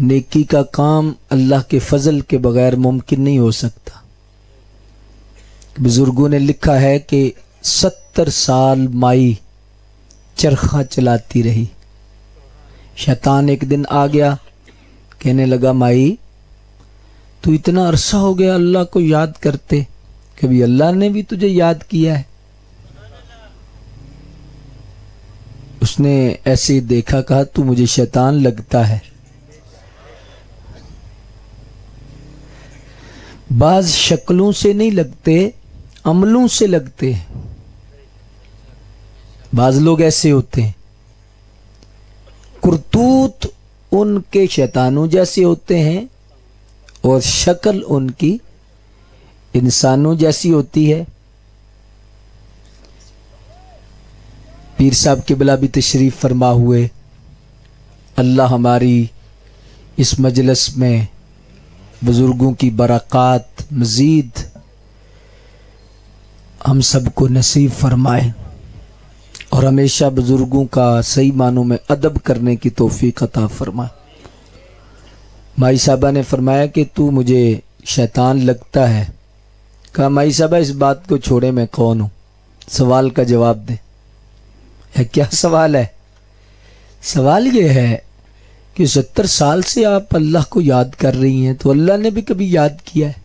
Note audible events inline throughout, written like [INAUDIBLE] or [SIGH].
नेकी का काम अल्लाह के फजल के बगैर मुमकिन नहीं हो सकता। बुज़ुर्गों ने लिखा है कि सत्तर साल माई चरखा चलाती रही। शैतान एक दिन आ गया, कहने लगा, माई, तू इतना अरसा हो गया अल्लाह को याद करते, कभी अल्लाह ने भी तुझे याद किया है? उसने ऐसे देखा, कहा, तू मुझे शैतान लगता है। बाज शक्लों से नहीं लगते, अमलों से लगते हैं। बाज लोग ऐसे होते हैं। कुरतूत उनके शैतानों जैसे होते हैं और शक्ल उनकी इंसानों जैसी होती है। पीर साहब के बिला भी तशरीफ़ फरमा हुए, अल्लाह हमारी इस मजलस में बुज़ुर्गों की बरक़ात, मज़ीद हम सबको नसीब फरमाए और हमेशा बुज़ुर्गों का सही मानों में अदब करने की तोफ़ी अता फरमाए। माई साहबा ने फरमाया कि तू मुझे शैतान लगता है। कहा, माई साहबा, इस बात को छोड़े मैं कौन हूँ? सवाल का जवाब दे। क्या सवाल है? सवाल ये है कि सत्तर साल से आप अल्लाह को याद कर रही हैं तो अल्लाह ने भी कभी याद किया है?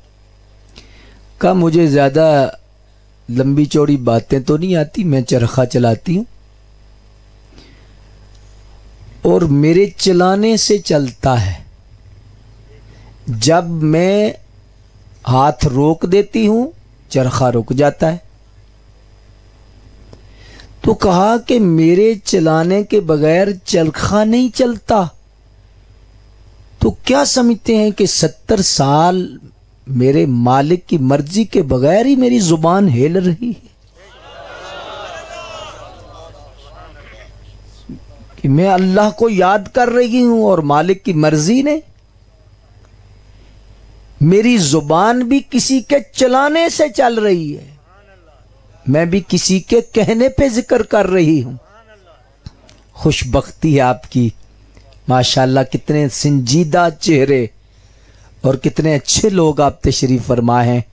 कहा मुझे ज़्यादा लंबी चौड़ी बातें तो नहीं आती, मैं चरखा चलाती हूँ। और मेरे चलाने से चलता है। जब मैं हाथ रोक देती हूँ, चरखा रुक जाता है। तो कहा कि मेरे चलाने के बगैर चरखा नहीं चलता। तो क्या समझते हैं कि सत्तर साल मेरे मालिक की मर्ज़ी के बगैर ही मेरी ज़ुबान हेल रही है? कि मैं अल्लाह को याद कर रही हूँ और मालिक की मर्ज़ी ने मेरी ज़ुबान भी किसी के चलाने से चल रही है। मैं भी किसी के कहने पे ज़िक्र कर रही हूँ। खुशबख्ती है आपकी। माशाल्लाह, कितने संजीदा चेहरे और कितने अच्छे लोग आप तशरीफ़ फरमा हैं।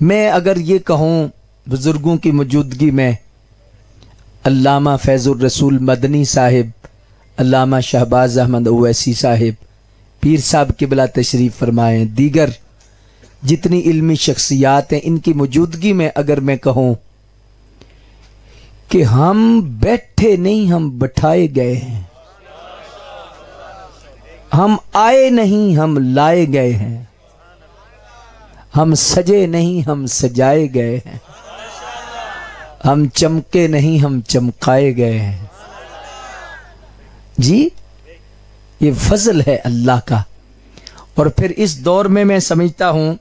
मैं अगर ये कहूँ बुज़ुर्गों की मौजूदगी में, अल्लामा फैज़ुर रसूल मदनी साहिब, अल्लामा शहबाज अहमद ओवैसी साहिब, पीर साहब के बिला तशरीफ़ फरमाएँ दीगर जितनी इल्मी शख्सियात हैं, इनकी मौजूदगी में अगर मैं कहूँ कि हम बैठे नहीं, हम बैठाए गए हैं। हम आए नहीं, हम लाए गए हैं। हम सजे नहीं, हम सजाए गए हैं। हम चमके नहीं, हम चमकाए गए हैं। जी, ये फजल है अल्लाह का। और फिर इस दौर में मैं समझता हूँ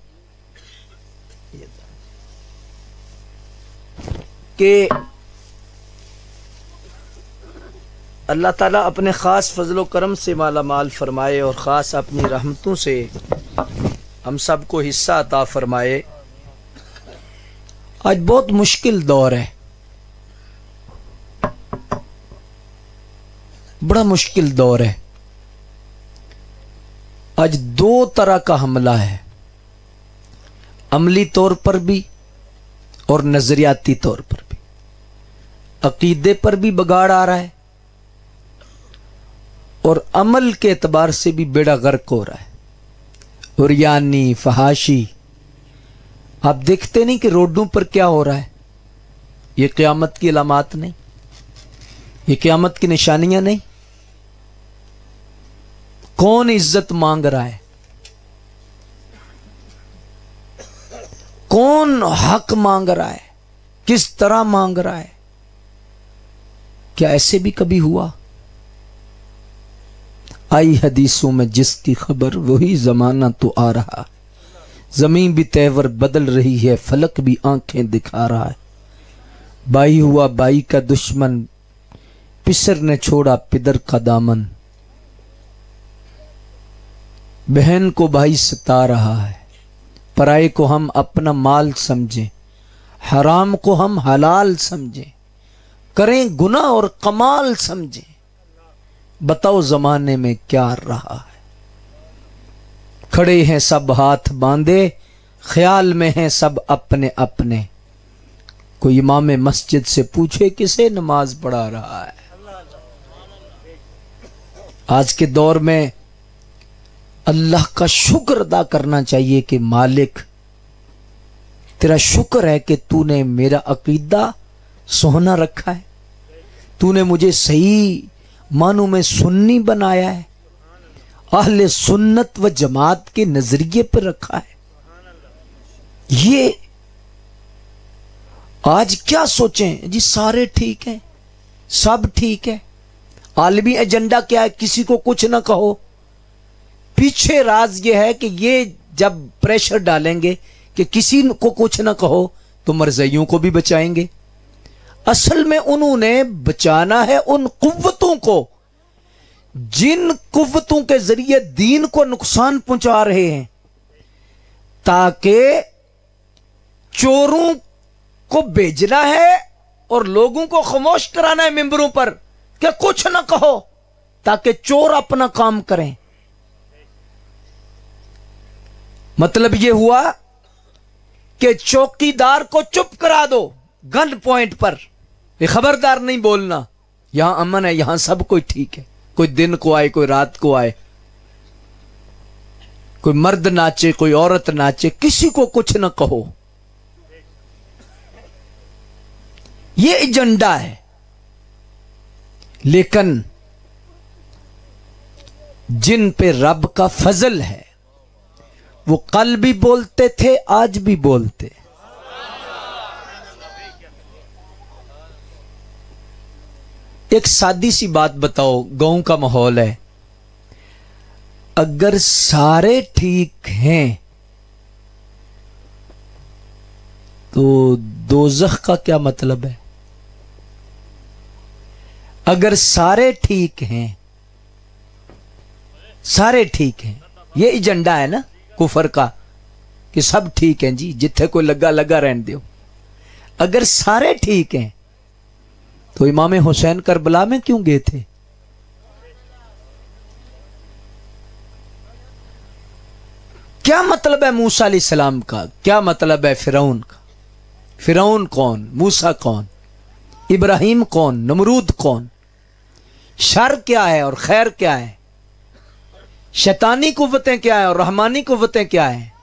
कि अल्लाह ताला अपने ख़ास फजल करम से माला माल फरमाए और ख़ास अपनी रहमतों से हम सबको हिस्सा अता फरमाए। आज बहुत मुश्किल दौर है। बड़ा मुश्किल दौर है। आज दो तरह का हमला है। अमली तौर पर भी और नजरियाती तौर पर भी। अकीदे पर भी बगाड़ आ रहा है। और अमल के एतबार से भी बेड़ा गर्क हो रहा है। और यानी फहाशी, आप देखते नहीं कि रोडों पर क्या हो रहा है। ये क्यामत की अलामत नहीं, ये क्यामत की निशानियाँ नहीं। कौन इज़्ज़त मांग रहा है? कौन हक मांग रहा है? किस तरह मांग रहा है? क्या ऐसे भी कभी हुआ? आई हदीसों में जिसकी खबर वही जमाना तो आ रहा है। ज़मीन भी तेवर बदल रही है, फलक भी आँखें दिखा रहा है। बाई हुआ बाई का दुश्मन, पिसर ने छोड़ा पिदर का दामन। बहन को भाई सता रहा है, पराए को हम अपना माल समझें, हराम को हम हलाल समझें, करें गुना और कमाल समझें। बताओ जमाने में क्या रहा है। खड़े हैं सब हाथ बांधे, ख्याल में हैं सब अपने अपने। कोई इमाम मस्जिद से पूछे, किसे नमाज़ पढ़ा रहा है? आज के दौर में अल्लाह का शुक्र अदा करना चाहिए कि मालिक, तेरा शुक्र है कि तूने मेरा अकीदा सोहना रखा है। तूने मुझे सही मानो में सुन्नी बनाया है। अहले सुन्नत व जमात के नज़रिए पर रखा है। ये आज क्या सोचें? जी सारे ठीक हैं, सब ठीक है। आलमी एजेंडा क्या है? किसी को कुछ ना कहो। पीछे राज ये है कि ये जब प्रेशर डालेंगे कि किसी को कुछ ना कहो तो मरजइयों को भी बचाएँगे। असल में उन्होंने बचाना है उन कुतों को, जिन कुतों के ज़रिए दीन को नुकसान पहुँचा रहे हैं, ताकि चोरों को भेजना है और लोगों को खामोश कराना है मेंबरों पर क्या कुछ ना कहो, ताकि चोर अपना काम करें। मतलब यह हुआ कि चौकीदार को चुप करा दो, गन पॉइंट पर। ये खबरदार नहीं बोलना। यहाँ अमन है, यहाँ सब कोई ठीक है। कोई दिन को आए, कोई रात को आए। कोई मर्द नाचे, कोई औरत नाचे, किसी को कुछ ना कहो। ये एजेंडा है। लेकिन जिन पे रब का फजल है, वो कल भी बोलते थे, आज भी बोलते। एक सादी सी बात बताओ गाँव का माहौल है। अगर सारे ठीक हैं तो दोजख का क्या मतलब है? अगर सारे ठीक हैं, सारे ठीक हैं, ये एजेंडा है ना, कुफर का, कि सब ठीक हैं जी, जिथे कोई लगा लगा रहने दो। अगर सारे ठीक हैं तो इमाम हुसैन करबला में क्यों गए थे? क्या मतलब है मूसा सलाम का? क्या मतलब है फिरौन का? फिरौन कौन? मूसा कौन? इब्राहिम कौन? नमरूद कौन? शर क्या है और खैर क्या है? शैतानी कुवतें क्या है और रहमानी कुवतें क्या है?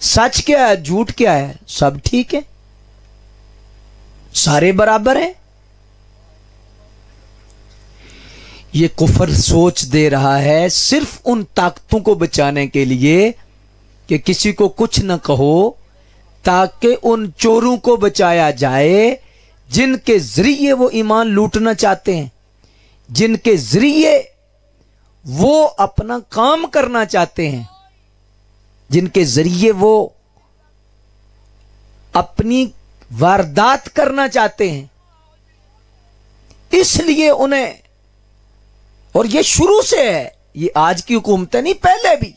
सच क्या है? झूठ क्या है? सब ठीक है। सारे बराबर हैं? ये कुफर सोच दे रहा है सिर्फ़ उन ताकतों को बचाने के लिए कि किसी को कुछ न कहो, ताकि उन चोरों को बचाया जाए, जिनके ज़रिए वो ईमान लूटना चाहते हैं। जिनके ज़रिए वो अपना काम करना चाहते हैं। जिनके ज़रिए वो अपनी वारदात करना चाहते हैं। इसलिए उन्हें, और ये शुरू से है, ये आज की हुकूमत नहीं, पहले भी।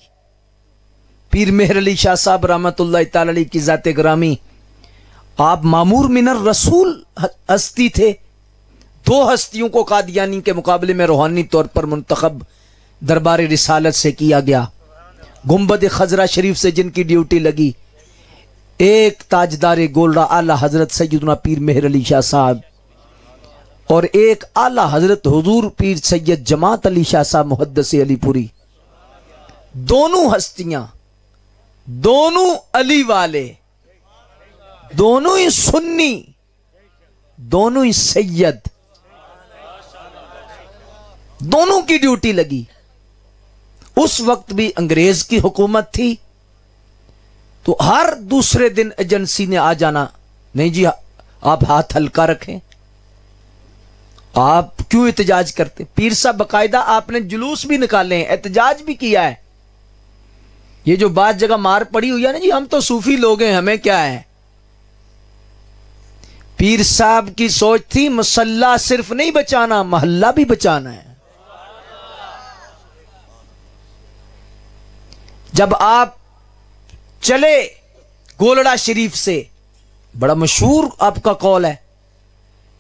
पीर मेहर अली शाह साहब रहमत की जाते ग्रामी, आप मामूर मिनर रसूल हस्ती थे। दो हस्तियों को कादियानी के मुकाबले में रूहानी तौर पर मुंतखब दरबार रिसालत से किया गया। गुंबद खजरा शरीफ से जिनकी ड्यूटी लगी एक ताजदार गोल्डा आला हज़रत सैदना पीर मेहर अली शाह साहब और एक आला हज़रत हजूर पीर सैयद जमात अली शाह साहब मुहदस अलीपुरी। दोनों हस्तियाँ, दोनों अली वाले, दोनों ही सुन्नी, दोनों ही सैयद, दोनों की ड्यूटी लगी। उस वक्त भी अंग्रेज़ की हुकूमत थी तो हर दूसरे दिन एजेंसी ने आ जाना, नहीं जी, आप हाथ हल्का रखें। आप क्यों एहतजाज करते? पीर साहब, बकायदा आपने जुलूस भी निकाले हैं एहतजाज भी किया है। ये जो बात जगह मार पड़ी हुई है ना जी, हम तो सूफी लोग हैं, हमें क्या है? पीर साहब की सोच थी, मसल्ला सिर्फ़ नहीं बचाना, मोहल्ला भी बचाना है। जब आप चले गोलड़ा शरीफ से। बड़ा मशहूर आपका कॉल है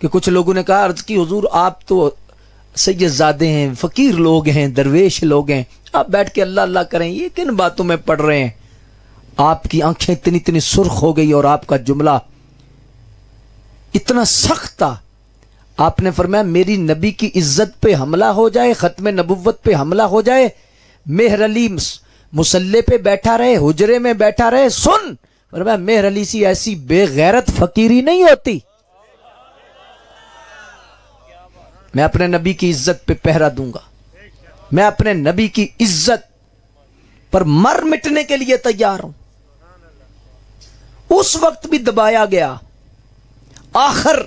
कि कुछ लोगों ने कहा, अर्ज़ की हजूर, आप तो सैयदजादे हैं, फ़कीर लोग हैं, दरवेश लोग हैं। आप बैठ के अल्लाह अल्लाह करें, ये किन बातों में पढ़ रहे हैं? आपकी आँखें इतनी इतनी सुर्ख हो गई और आपका जुमला इतना सख्त था। आपने फरमाया, मेरी नबी की इज़्ज़त पे हमला हो जाए ख़त्म नबुवत पे हमला हो जाए, मेहर अली मुसल्ले पे बैठा रहे, हुजरे में बैठा रहे, सुन। फरमाया मेहर अली सी ऐसी बेगैरत फकीरी नहीं होती। मैं अपने नबी की इज़्ज़त पे पहरा दूँगा। मैं अपने नबी की इज़्ज़त पर मर मिटने के लिए तैयार हूँ। उस वक्त भी दबाया गया। आखिर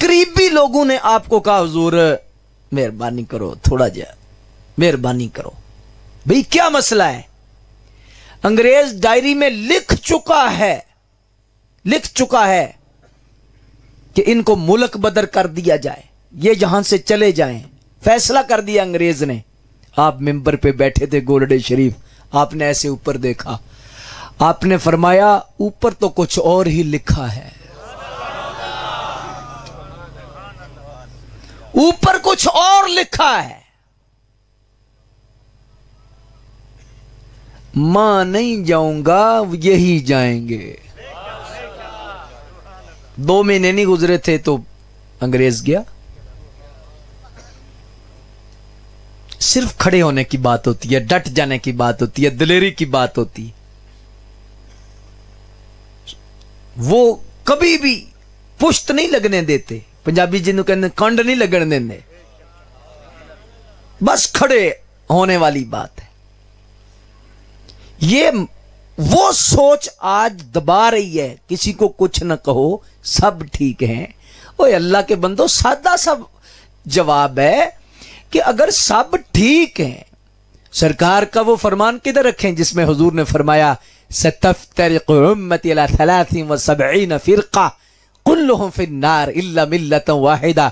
करीबी लोगों ने आपको कहा, हजूर, मेहरबानी करो, थोड़ा जा मेहरबानी करो। भाई, क्या मसला है? अंग्रेज़ डायरी में लिख चुका है, लिख चुका है कि इनको मुल्क बदर कर दिया जाए, ये यहाँ से चले जाएँ। फैसला कर दिया अंग्रेज़ ने। आप मेंबर पे बैठे थे, गोलडे शरीफ, आपने ऐसे ऊपर देखा। आपने फरमाया, ऊपर तो कुछ और ही लिखा है। ऊपर कुछ और लिखा है। माँ नहीं जाऊँगा, यही जाएँगे। दो महीने नहीं गुजरे थे तो अंग्रेज़ गया। सिर्फ़ खड़े होने की बात होती है, डट जाने की बात होती है, दिलेरी की बात होती है। वो कभी भी पुश्त नहीं लगने देते। पंजाबी जिन्हों कहते कंड नहीं लगने देंगे। बस खड़े होने वाली बात है। ये वो सोच आज दबा रही है किसी को कुछ न कहो सब ठीक है ओए अल्लाह के बंदो सादा सब जवाब है कि अगर सब ठीक है सरकार का वो फरमान किधर रखें जिसमें हुजूर ने फरमाया सतफ्तरिक उम्मती अला थलाथिन व सबईन फिरका कुल्लुहुम फिन्नार इल्ला मिल्लतन वाहिदा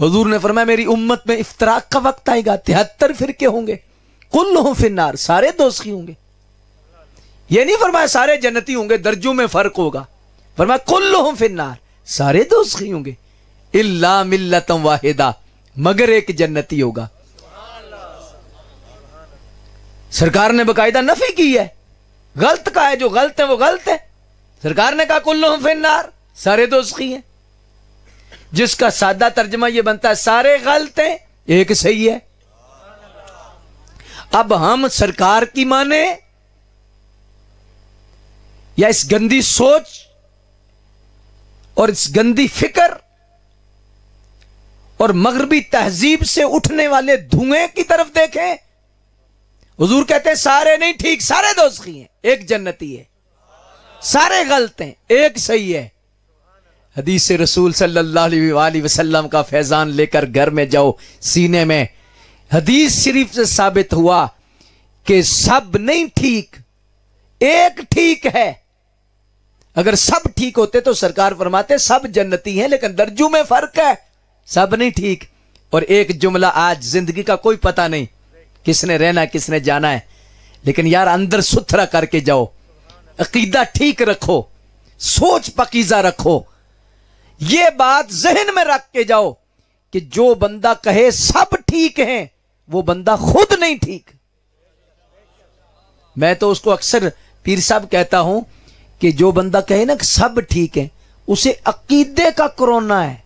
हुजूर ने फरमाया, मेरी उम्मत में इफ्तराक का वक्त आएगा, तिहत्तर फिरके होंगे। कुल्लुहुम फिन्नार, सारे दोस्ती होंगे। ये नहीं फरमाया सारे जन्नती होंगे, दर्जों में फ़र्क होगा। फरमाया, कुल्लुहुम फिन्नार, सारे दोस्ती होंगे। इल्ला मिल्लतम वाहिदा, मगर एक जन्नती होगा। सरकार ने बकायदा नफी की है। गलत का है, जो गलत है, वो गलत है। सरकार ने कहा कुल्लू फिन्नार, सारे दोस्ती हैं। जिसका सादा तर्जमा यह बनता है, सारे गलत हैं, एक सही है। अब हम सरकार की माने, या इस गंदी सोच और इस गंदी फ़िक्र और मगरबी तहजीब से उठने वाले धुएँ की तरफ़ देखें, हुजूर कहते हैं, सारे नहीं ठीक, सारे दोस्ती हैं, एक जन्नती है। सारे गलत हैं, एक सही है। हदीस से रसूल सल्लल्लाहु अलैहि वसल्लम का फैजान लेकर घर में जाओ, सीने में। हदीस शरीफ से साबित हुआ कि सब नहीं ठीक, एक ठीक है। अगर सब ठीक होते तो सरकार फरमाते, सब जन्नती हैं, लेकिन दर्जू में फ़र्क है। सब नहीं ठीक। और एक जुमला आज ज़िंदगी का कोई पता नहीं, किसने रहना, किसने जाना है। लेकिन यार, अंदर सुथरा करके जाओ। अकीदा ठीक रखो, सोच पकीजा रखो। ये बात जहन में रख के जाओ कि जो बंदा कहे सब ठीक है, वो बंदा खुद नहीं ठीक। मैं तो उसको अक्सर पीर साहब कहता हूँ कि जो बंदा कहे ना सब ठीक है, उसे अकीदे का कोरोना है।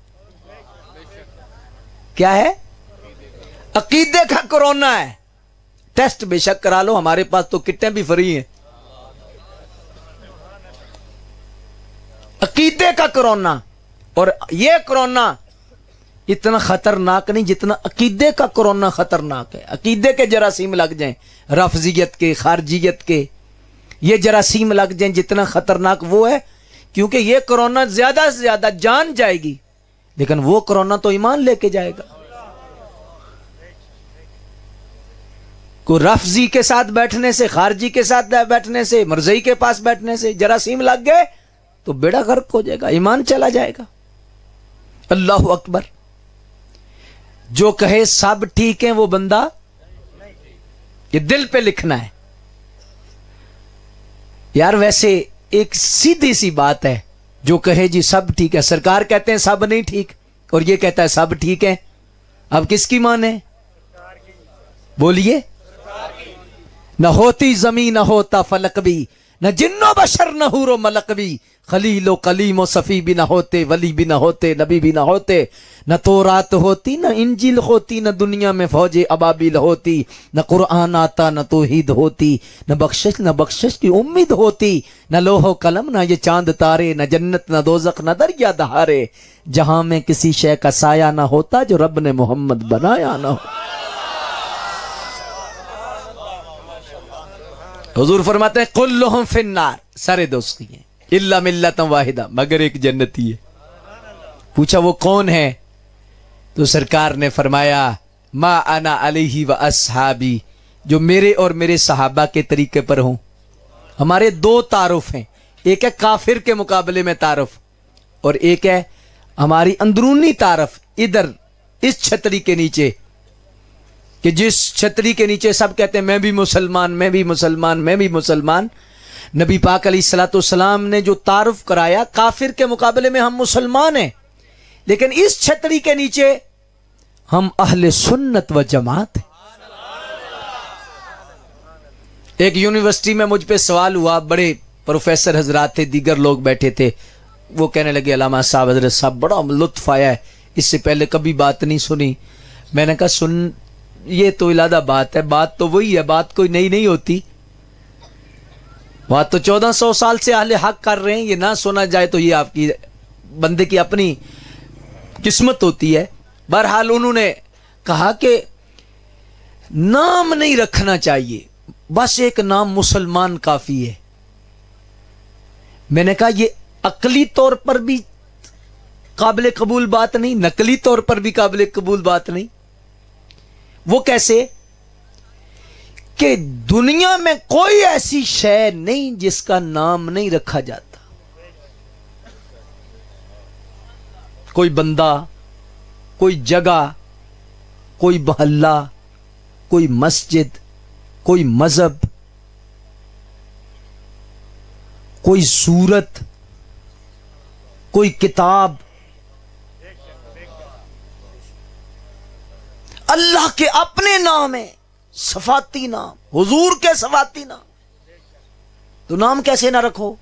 क्या है? अकीदे का कोरोना है। टेस्ट बेशक करा लो, हमारे पास तो किटें भी फ्री हैं। अकीदे का कोरोना। और ये कोरोना इतना खतरनाक नहीं जितना अकीदे का कोरोना खतरनाक है। अकीदे के जरासीम लग जाएँ, रफजियत के, खारजियत के। ये जरासीम लग जाएँ जितना खतरनाक वो है, क्योंकि ये कोरोना ज़्यादा से ज़्यादा जान जाएगी। लेकिन वो कोरोना तो ईमान लेके जाएगा। को रफजी के साथ बैठने से, खारजी के साथ बैठने से, मरजई के पास बैठने से जरासीम लग गए तो बेड़ा गर्क हो जाएगा, ईमान चला जाएगा। अल्लाह अकबर। जो कहे, सब ठीक है, वो बंदा ये दिल पे लिखना है। यार, वैसे एक सीधी सी बात है, जो कहे, जी, सब ठीक है। सरकार कहते हैं, सब नहीं ठीक। और ये कहता है, सब ठीक है। अब किसकी माने बोलिए। न होती ज़मीन, न होता फलक भी। न जिन्नो बशर न हूरो मलक भी खलीलो कलीमो सफ़ी भी ना होते वली भी ना होते नबी भी ना होते न तो रात होती न इंजिल होती न दुनिया में फौज अबाबिल होती न कुरान आता न तो तोहीद होती न बख्शिश न बख्शिश की उम्मीद होती न लोहो कलम न ये चाँद तारे न जन्नत न दोजक न दरिया दहारे जहाँ में किसी शय का साया ना होता जो रब ने मोहम्मद बनाया ना हो हुजूर फरमाते हैं, कुल्लुहुम फिन्नार सारे दोस्त हैं इल्ला मिल्लत वाहिदा, मगर एक जन्नती है। पूछा, वो कौन है? तो सरकार ने फरमाया, मा अना अलही व असहाबी जो मेरे और मेरे सहाबा के तरीके पर हूँ। हमारे दो तारुफ हैं। एक है काफिर के मुकाबले में तारुफ, और एक है हमारी अंदरूनी तारफ, इधर, इस छतरी के नीचे। कि जिस छतरी के नीचे सब कहते हैं, मैं भी मुसलमान, मैं भी मुसलमान, मैं भी मुसलमान। नबी पाक अली सलाम ने जो तारुफ कराया, काफिर के मुकाबले में हम मुसलमान हैं। लेकिन इस छतरी के नीचे हम अहले सुन्नत व जमात हैं। एक यूनिवर्सिटी में मुझ पे सवाल हुआ, बड़े प्रोफेसर हजरात थे, दीगर लोग बैठे थे। वो कहने लगे, अलामा साहब, हज़रत साहब, बड़ा लुत्फ आया है, इससे पहले कभी बात नहीं सुनी। मैंने कहा, सुन ये तो इलादा बात है, बात तो वही है, बात कोई नई नहीं होती। बात तो चौदह सौ साल से आहले हक कर रहे हैं, ये ना सुना जाए तो ये आपकी, बंदे की अपनी किस्मत होती है। बहरहाल उन्होंने कहा कि नाम नहीं रखना चाहिए, बस एक नाम मुसलमान काफ़ी है। मैंने कहा, ये अकली तौर पर भी काबिल कबूल बात नहीं, नकली तौर पर भी काबिल कबूल बात नहीं। वो कैसे? कि दुनिया में कोई ऐसी शय नहीं जिसका नाम नहीं रखा जाता। कोई बंदा, कोई जगह, कोई मोहल्ला, कोई मस्जिद, कोई मज़हब, कोई सूरत, कोई किताब अल्लाह के अपने नाम है। सफाती नाम। हुजूर के सफाती नाम। तो नाम कैसे ना रखो?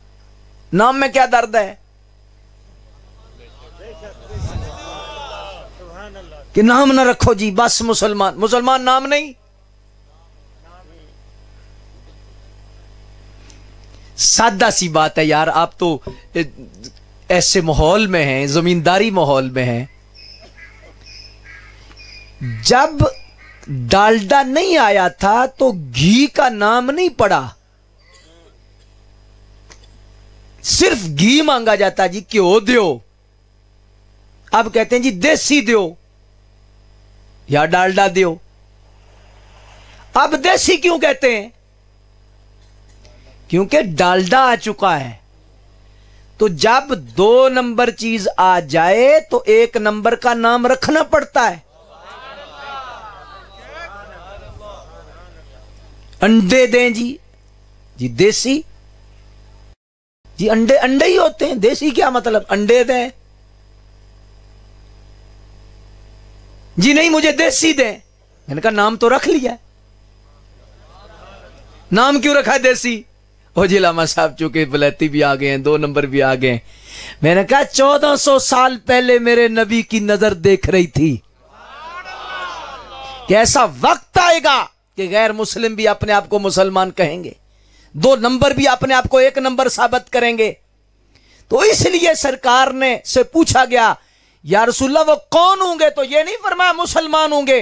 नाम में क्या दर्द है? कि नाम ना रखो जी, बस मुसलमान। मुसलमान नाम नहीं। सादा सी बात है यार, आप तो ऐसे माहौल में हैं, जमींदारी माहौल में हैं। जब डालडा नहीं आया था तो घी का नाम नहीं पड़ा। सिर्फ़ घी मांगा जाता जी क्यों दो अब कहते हैं जी देसी दो या डालडा दो अब देसी क्यों कहते हैं? क्योंकि डालडा आ चुका है। तो जब दो नंबर चीज़ आ जाए तो एक नंबर का नाम रखना पड़ता है। अंडे दें जी। जी, देसी? जी, अंडे अंडे ही होते हैं। देसी क्या मतलब? अंडे दें। जी, नहीं, मुझे देसी दें। मैंने कहा, नाम तो रख लिया। नाम क्यों रखा देसी? ओ जी, लामा साहब, चूँकि बलैती भी आ गए हैं, दो नंबर भी आ गए मैंने कहा, चौदह सौ साल पहले मेरे नबी की नज़र देख रही थी। कि ऐसा वक्त आएगा? कि गैर मुस्लिम भी अपने आप को मुसलमान कहेंगे। दो नंबर भी अपने आप को एक नंबर साबित करेंगे। तो इसलिए सरकार ने से पूछा गया, या वो कौन होंगे? तो ये नहीं फरमाया मुसलमान होंगे।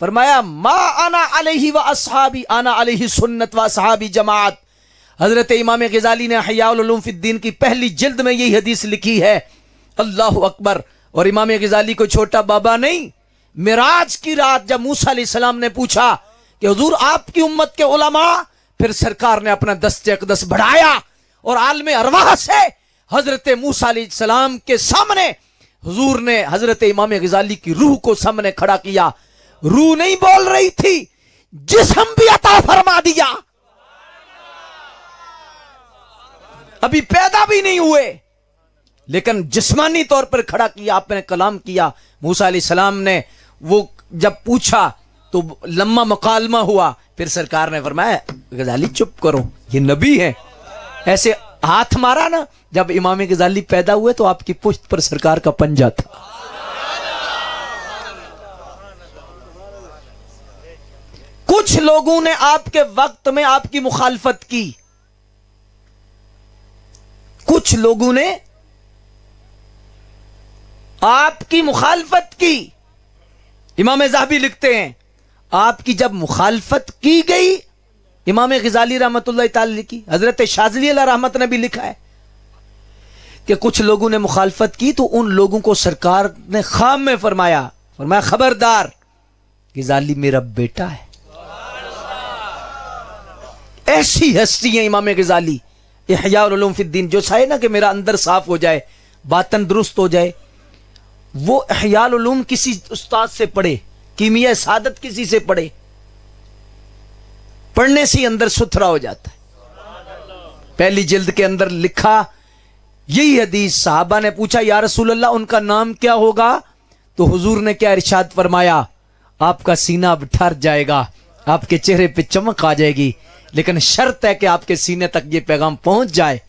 फरमाया, मा आना अलही व असहाबी, आना अलही सुन्नत व सहाबी जमात। हज़रत इमाम गजाली ने हयाउलूमफिद्दीन की पहली जिल्द में यही हदीस लिखी है, अल्लाह अकबर। और इमाम गजाली को छोटा बाबा नहीं, मिराज की रात जब मूसा ने पूछा कि हजूर, आपकी उम्मत के उलमा, फिर सरकार ने अपना दस्त अकदस बढ़ाया और आलम अरवाह से हज़रत मूसा सलाम के सामने हजूर ने हज़रत इमाम गजाली की रूह को सामने खड़ा किया। रूह नहीं बोल रही थी, जिसम भी अता फरमा दिया। अभी पैदा भी नहीं हुए, लेकिन जिस्मानी तौर पर खड़ा किया, आपने कलाम किया। मूसा सलाम ने वो जब पूछा तो लंबा मुकालमा हुआ। फिर सरकार ने फरमाया, गजाली चुप करो, ये नबी है। ऐसे हाथ मारा ना, जब इमाम गजाली पैदा हुए तो आपकी पुश्त पर सरकार का पंजा था। कुछ लोगों ने आपके वक्त में आपकी मुखालफत की। कुछ लोगों ने आपकी मुखालफत की। इमाम जहाबी लिखते हैं आपकी जब मुखालफत की गई, इमाम गजाली रहमत की हज़रत शाजली रहमत ने भी लिखा है कि कुछ लोगों ने मुखालफत की तो उन लोगों को सरकार ने खाम में फरमाया फरमाया, खबरदार, गजाली मेरा बेटा है। ऐसी हस्ती है इमाम गजाली फिद्दीन जो चाहे ना कि मेरा अंदर साफ़ हो जाए बातन दुरुस्त हो जाए, वो अहयालूम किसी उस्ताद से पढ़े कीमिया सादत किसी से पढ़े? पढ़ने से अंदर सुथरा हो जाता है। पहली जिल्द के अंदर लिखा, यही हदीस साहबा ने पूछा, या रसूल अल्लाह उनका नाम क्या होगा? तो हुजूर ने क्या इरशाद फरमाया, आपका सीना अब ठर जाएगा, आपके चेहरे पे चमक आ जाएगी, लेकिन शर्त है कि आपके सीने तक ये पैगाम पहुँच जाए।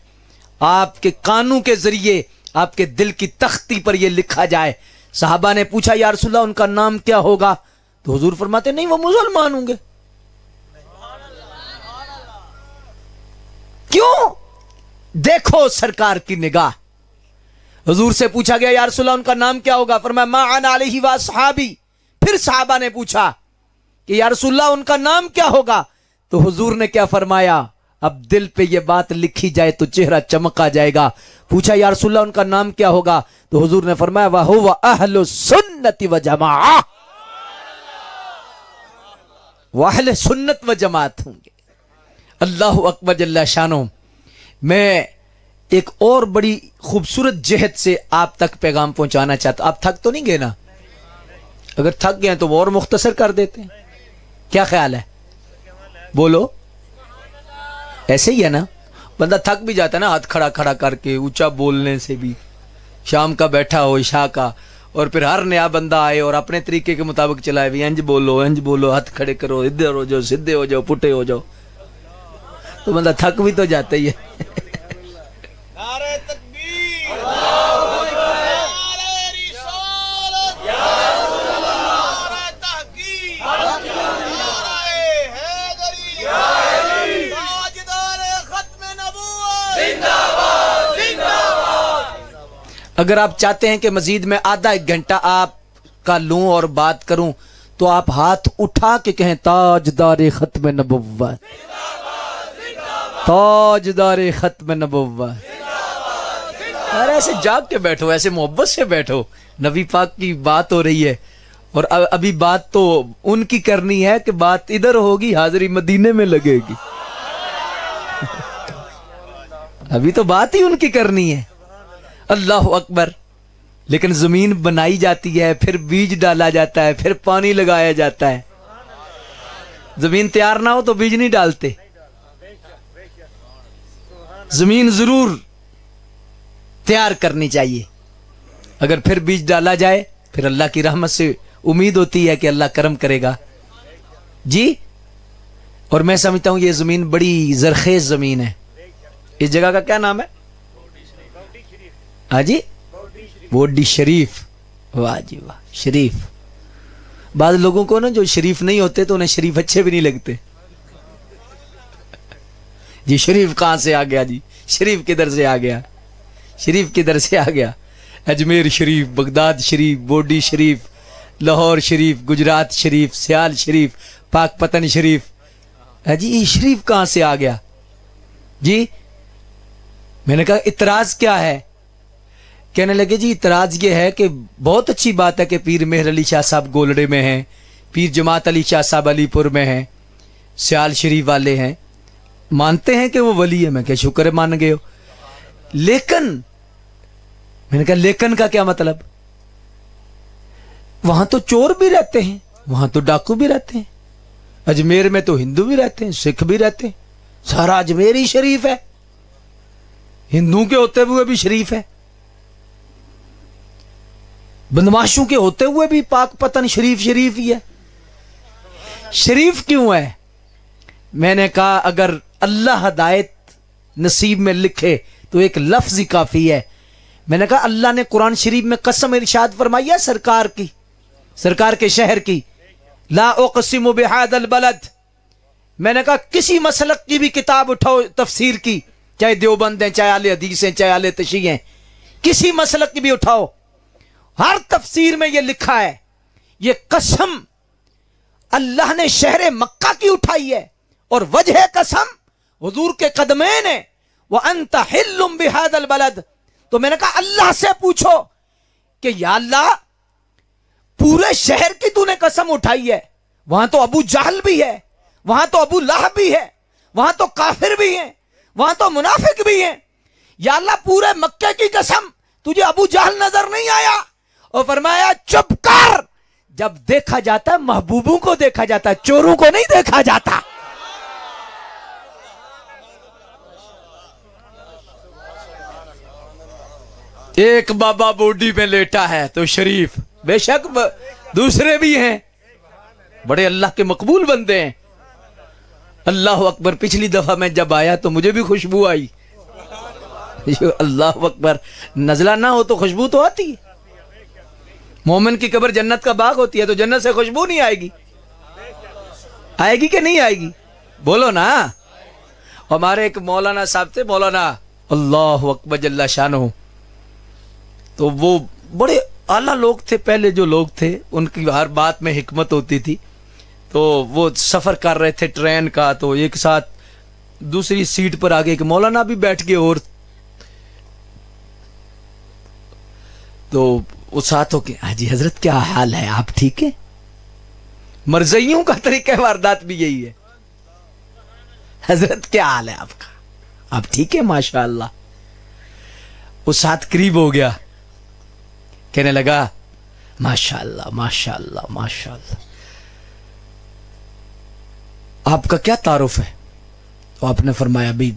आपके कानों के ज़रिए, आपके दिल की तख्ती पर यह लिखा जाए साहबा ने पूछा यार रसुल्ला उनका नाम क्या होगा? तो हजूर फरमाते, नहीं, वो मुसलमान होंगे। क्यों? देखो सरकार की निगाह। हजूर से पूछा गया यार सुल्ला उनका नाम क्या होगा? फरमाया, माँ आली वा सहाबी। फिर साहबा ने पूछा कि यार सुल्ला उनका नाम क्या होगा? तो हुजूर ने क्या फरमाया अब दिल पे ये बात लिखी जाए तो चेहरा चमका जाएगा। पूछा, यार सुल्ला, उनका नाम क्या होगा? तो हुजूर ने फरमाया, वाह हुआ अहल सुन्नति व जमा वाहल सुन्नत व जमात होंगे। अल्लाह अकबर जल्ला शानो मैं एक और बड़ी खूबसूरत जहद से आप तक पैगाम पहुंचाना चाहता आप थक तो नहीं गए ना? अगर थक गए तो वो और मुख्तसर कर देते हैं। क्या ख्याल है? बोलो। ऐसे ही है ना? बंदा थक भी जाता है ना, हाथ खड़ा खड़ा करके, ऊँचा बोलने से भी। शाम का बैठा हो शाह का, और फिर हर नया बंदा आए और अपने तरीके के मुताबिक चलाए भी अंज बोलो अंज बोलो, हाथ खड़े करो, इधर हो जाओ, सीधे हो जाओ पुटे हो जाओ। तो बंदा थक भी तो जाता ही है। अगर आप चाहते हैं कि मजीद में आधा एक घंटा आप का लूँ और बात करूँ तो आप हाथ उठा के कहें, ताजदार खत्म नबुवा ताजदार खत्म नबुवा अरे ऐसे जाग के बैठो, ऐसे मोहब्बत से बैठो। नबी पाक की बात हो रही है। और अभी बात तो उनकी करनी है कि बात इधर होगी, हाजिरी मदीने में लगेगी। [LAUGHS] अभी तो बात ही उनकी करनी है। अल्लाह अकबर। लेकिन ज़मीन बनाई जाती है, फिर बीज डाला जाता है, फिर पानी लगाया जाता है। ज़मीन तैयार ना हो तो बीज नहीं डालते। ज़मीन ज़रूर तैयार करनी चाहिए। अगर फिर बीज डाला जाए, फिर अल्लाह की रहमत से उम्मीद होती है कि अल्लाह करम करेगा। जी? और मैं समझता हूँ ये ज़मीन बड़ी जरखेज ज़मीन है। इस जगह का क्या नाम है? हाजी बोडी शरीफ। वाह जी वाह, शरीफ। बाद लोगों को ना जो शरीफ नहीं होते तो उन्हें शरीफ अच्छे भी नहीं लगते। [LAUGHS] जी, शरीफ कहाँ से आ गया जी? शरीफ किधर से आ गया? शरीफ किधर से आ गया? अजमेर शरीफ, बगदाद शरीफ, बोडी शरीफ, लाहौर शरीफ, गुजरात शरीफ, सियाल शरीफ, पाक पतन शरीफ। जी, ये शरीफ कहाँ से आ गया? जी, मैंने कहा इतराज क्या है? कहने लगे, जी, इतराज ये है कि बहुत अच्छी बात है कि पीर मेहर अली शाह साहब गोलड़े में हैं, पीर जमात अली शाह साहब अलीपुर में हैं, सियाल शरीफ वाले हैं। मानते हैं कि वो वली है, मैं क्या शुक्र है मान गए हो। लेकिन, मैंने कहा, लेकिन का क्या मतलब? वहाँ तो चोर भी रहते हैं, वहाँ तो डाकू भी रहते हैं, अजमेर में तो हिंदू भी रहते हैं, सिख भी रहते हैं, सारा अजमेर ही शरीफ है। हिंदू के होते हुए भी शरीफ है। बदमाशों के होते हुए भी पाक पतन शरीफ शरीफ ही है। शरीफ क्यों है? मैंने कहा, अगर अल्लाह हदायत नसीब में लिखे तो एक लफ्ज ही काफ़ी है। मैंने कहा, अल्लाह ने कुरान शरीफ में कसम इरशाद फरमाई है सरकार की, सरकार के शहर की। ला उकसिम बिहादल बलद। मैंने कहा, किसी मसलक की भी किताब उठाओ, तफसीर की, चाहे देवबंद हैं, चाहे आले हदीस हैं, चाहे आले तशी हैं, किसी मसलक की भी उठाओ। हर तफसीर में यह लिखा है यह कसम अल्लाह ने शहर मक्का की उठाई है और वजह कसम हजूर के कदमेन है वह अंत हिल्लुम बिहादल बलद। तो मैंने कहा, अल्लाह से पूछो कि या अल्लाह, पूरे शहर की तूने कसम उठाई है। वहाँ तो अबू जहल भी है, वहाँ तो अबू लाह भी है, वहाँ तो काफिर भी है, वहाँ तो मुनाफिक भी है। या अल्लाह, पूरे मक्के की कसम, तुझे अबू जहल नज़र नहीं आया? और फरमाया, चुप कर! जब देखा जाता है महबूबों को देखा जाता है चोरों को नहीं देखा जाता। एक बाबा बॉडी में लेटा है तो शरीफ, बेशक दूसरे भी हैं। बड़े अल्लाह के मकबूल बंदे हैं। अल्लाह अकबर, पिछली दफ़ा मैं जब आया तो मुझे भी खुशबू आई। [LAUGHS] अल्लाह अकबर, नजला ना हो तो खुशबू तो आती। है मोमिन की कब्र जन्नत का बाग होती है तो जन्नत से खुशबू नहीं आएगी। आएगी कि नहीं आएगी? बोलो ना। हमारे एक मौलाना साहब थे, मौलाना अल्लाह अकबर जल्ला शान हो तो वो बड़े आला लोग थे, पहले जो लोग थे, उनकी हर बात में हिकमत होती थी। तो वो सफ़र कर रहे थे ट्रेन का तो एक साथ दूसरी सीट पर आगे एक मौलाना भी बैठ गए और तो वो साथ हो के हाजी हज़रत, क्या हाल है? आप ठीक है? मरजइयों का तरीका वारदात भी यही है। हज़रत, क्या हाल है आपका? आप ठीक है माशा वो साथ करीब हो गया। कहने लगा, माशाल्लाह माशाल्लाह माशाल्लाह। आपका क्या तारुफ है? तो आपने फरमाया भाई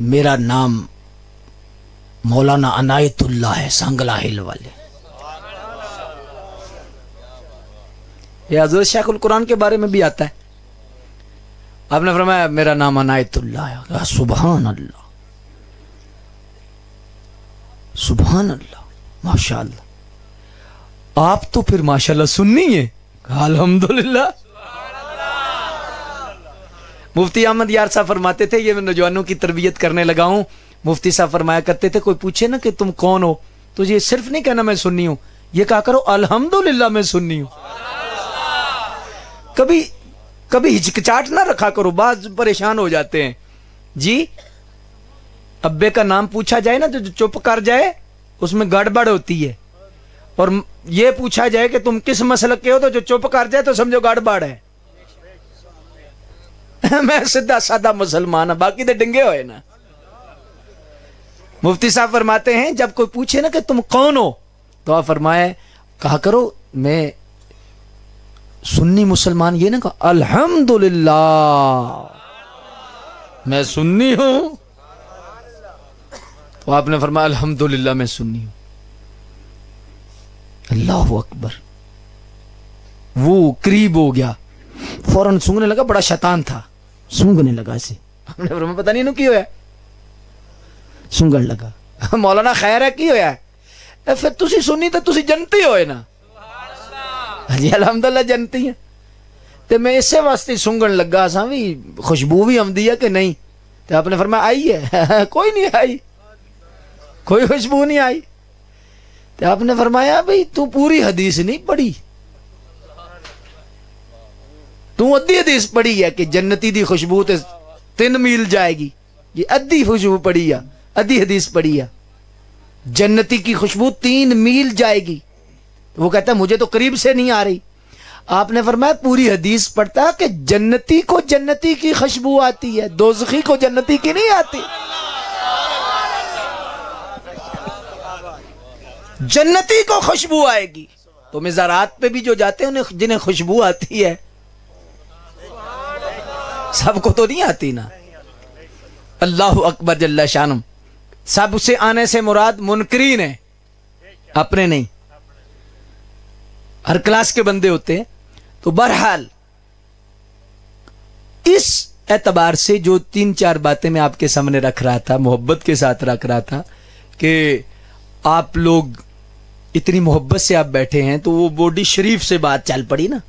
मेरा नाम मौलाना अनायतुल्ला है, सांगला हिल वाले। ये हज़रत शेखुल कुरान के बारे में भी आता है। आपने फरमाया, मेरा नाम अनायतुल्ला सुबहान अल्लाह सुबहान अल्लाह माशाल्लाह। आप तो फिर माशाल्लाह सुननी है। अल्हम्दुलिल्लाह। मुफ्ती अहमद यार साहब फरमाते थे, ये मैं नौजवानों की तरबियत करने लगा हूँ। मुफ्ती साहब फरमाया करते थे, कोई पूछे ना कि तुम कौन हो? तो ये सिर्फ़ नहीं कहना मैं सुननी हूँ। ये कहा करो, अल्हम्दुलिल्लाह मैं सुननी हूँ। कभी कभी हिचकिचाट ना रखा करो, बाज परेशान हो जाते हैं। जी, अब्बे का नाम पूछा जाए ना, जो चुप कर जाए, उसमें गड़बड़ होती है। और ये पूछा जाए कि तुम किस मसल के हो तो जो चुप कर जाए तो समझो गड़बड़ है। [LAUGHS] मैं सीधा साधा मुसलमान है, बाकी तो डिंगे हो ना। मुफ्ती साहब फरमाते हैं, जब कोई पूछे ना कि तुम कौन हो तो आप फरमाए, कहा करो, मैं सुन्नी मुसलमान ये ना कहा, अल्हम्दुलिल्लाह, मैं सुन्नी हूँ। तो आपने फरमाया, अल्हम्दुलिल्लाह, मैं सुन्नी हूँ। अल्लाह अकबर। वो करीब हो गया। फ़ौरन सूंघने लगा, बड़ा शैतान था। सूंघने लगा इसे। हमने फरमाया, पता नहीं की होया? सूंघन लगा। मौलाना खैर है, की होया? फिर तुसी सुनी तो तुसी जनती होए ना। जी अलहमदुल्ला जनती है ਤੇ ਮੈਂ ਇਸੇ ਵਾਸਤੇ ਸੁੰਘਣ ਲੱਗਾ ਸਾਂ ਵੀ ਖੁਸ਼ਬੂ ਵੀ ਆਉਂਦੀ ਹੈ ਕਿ ਨਹੀਂ ਤੇ ਆਪਨੇ ਫਰਮਾਇਆ ਆਈ ਹੈ [LAUGHS] ਕੋਈ ਨਹੀਂ ਆਈ कोई खुशबू नहीं आई तो आपने फरमाया भाई तू पूरी हदीस नहीं पढ़ी तू अद्धी हदीस पढ़ी है कि जन्नती दी खुशबू ते तीन मील जाएगी ये अद्धी खुशबू पढ़ी है अद्धी हदीस पढ़ी है जन्नती की खुशबू तीन मील जाएगी तो वो कहता है, मुझे तो करीब से नहीं आ रही। आपने फरमाया, पूरी हदीस पढ़ता कि जन्नती को जन्नती की खुशबू आती है, दोजखी को जन्नती की नहीं आती। जन्नती को खुशबू आएगी। तो मिजारात पे भी जो जाते हैं, उन्हें जिन्हें खुशबू आती है, सबको तो नहीं आती ना। अल्लाह अकबर जल्ला शानम सब सबसे आने से मुराद मुनकरीन है, अपने नहीं। हर क्लास के बंदे होते हैं तो बहरहाल, इस एतबार से जो तीन चार बातें मैं आपके सामने रख रहा था, मोहब्बत के साथ रख रहा था, कि आप लोग इतनी मोहब्बत से आप बैठे हैं तो वो बॉडी शरीफ से बात चल पड़ी ना?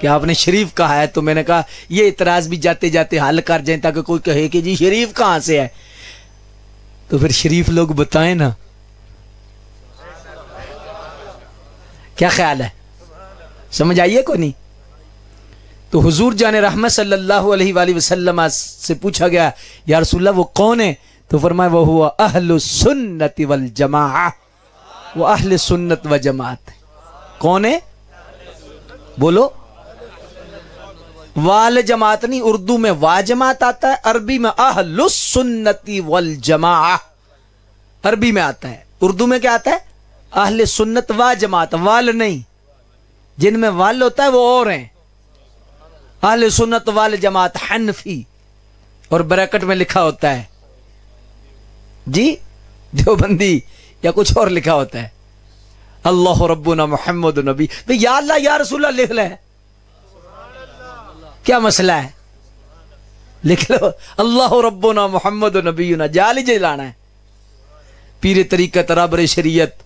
कि आपने शरीफ कहा है तो मैंने कहा, ये इतराज भी जाते जाते हल कर जाए, ताकि कोई कहे कि जी शरीफ कहाँ से है? तो फिर शरीफ लोग बताएँ ना? क्या ख्याल है? समझ आइए को नहीं? तो हुजूर जान रहमत सल्लल्लाहु अलैहि वसल्लम से पूछा गया, या रसूलल्लाह, वो कौन है? तो फरमाया वो हुआ अहल सुन्नत वल जमा वो अहल सुन्नत व जमात कौन है? बोलो। वाल जमात नहीं, उर्दू में वा जमात आता है, अरबी में अहल सुन्नति वल जमा अरबी में आता है। उर्दू में क्या आता है? अहल सुन्नत व जमात वाल नहीं। जिनमें वाल होता है, वो और हैं। अहल सुन्नत वाल जमात हनफी। और ब्रैकेट में लिखा होता है। जी, देवबंदी, या कुछ और लिखा होता है। अल्लाह रब्बुना मोहम्मद नबी। भाई, या अल्लाह, या रसूल लिख ले। क्या मसला है? लिख लो। अल्लाह रब्बुना मोहम्मद नबी ना जाल जलाना है। पीर तरीका, तराबर शरीयत,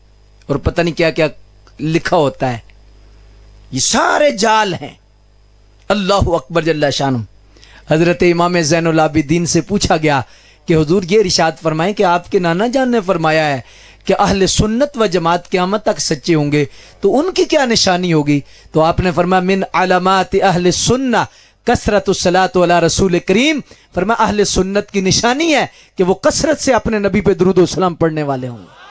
और पता नहीं क्या क्या लिखा होता है। ये सारे जाल हैं। अल्लाह अकबर जल्ला शानम हज़रत इमाम जैनलाबिदीन से पूछा गया कि हजूर ये रिशाद फरमाए कि आपके नाना जान ने फरमाया है कि अहल सुन्नत व जमात क्यामत तक सच्चे होंगे तो उनकी क्या निशानी होगी? तो आपने फरमाया, मिन आलमात अहल सुन्ना कसरत सलात वाला रसूल करीम। फरमा अहल सुन्नत की निशानी है कि वो कसरत से अपने नबी पे दरुद पढ़ने वाले होंगे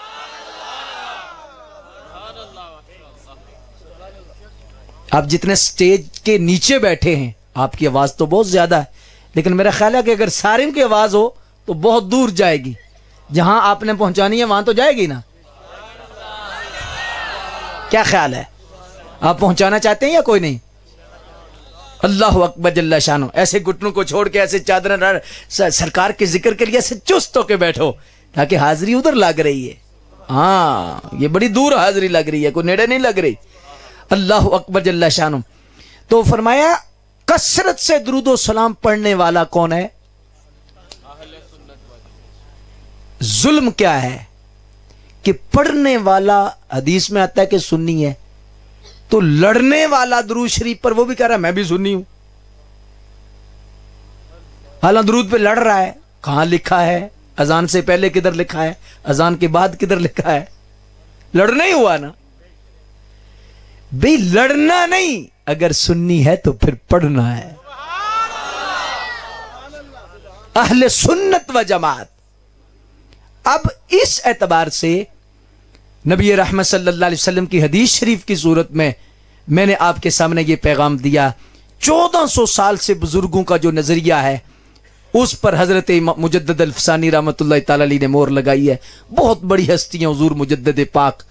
आप जितने स्टेज के नीचे बैठे हैं, आपकी आवाज़ तो बहुत ज़्यादा है। लेकिन मेरा ख्याल है कि अगर सारिम की आवाज़ हो तो बहुत दूर जाएगी। जहाँ आपने पहुंचानी है, वहाँ तो जाएगी ना? क्या ख्याल है? आप पहुंचाना चाहते हैं या कोई नहीं? अल्लाह अकबर जल्ला शानो। ऐसे घुटनों को छोड़ के, ऐसे चादर सरकार के ज़िक्र के लिए ऐसे चुस्त होके बैठो, ताकि हाजिरी उधर लग रही है। हाँ ये बड़ी दूर हाजिरी लग रही है, कोई नेड़े नहीं लग रही। अल्लाह अकबर जल्ला शानो तो फरमाया, कसरत से द्रुदो सलाम पढ़ने वाला कौन है? जुल्म क्या है? कि पढ़ने वाला, हदीस में आता है कि सुन्नी है। तो लड़ने वाला दरूद शरीफ पर वो भी कह रहा है, मैं भी सुन्नी हूँ। हालाँकि दरूद पे लड़ रहा है। कहाँ लिखा है? अजान से पहले किधर लिखा है? अजान के बाद किधर लिखा है? लड़ना ही हुआ ना। भाई लड़ना नहीं। अगर सुन्नी है तो फिर पढ़ना है। अहले सुन्नत व जमात। अब इस एतबार से नबी रहमत सल्लल्लाहु अलैहि वसल्लम की हदीस शरीफ की सूरत में मैंने आपके सामने ये पैगाम दिया। 1400 साल से बुज़ुर्गों का जो नज़रिया है, उस पर हज़रत मुजद्दद अल्फसानी रहमत ने मोर लगाई है। बहुत बड़ी हस्तियाँ हजूर मुजद्दद पाक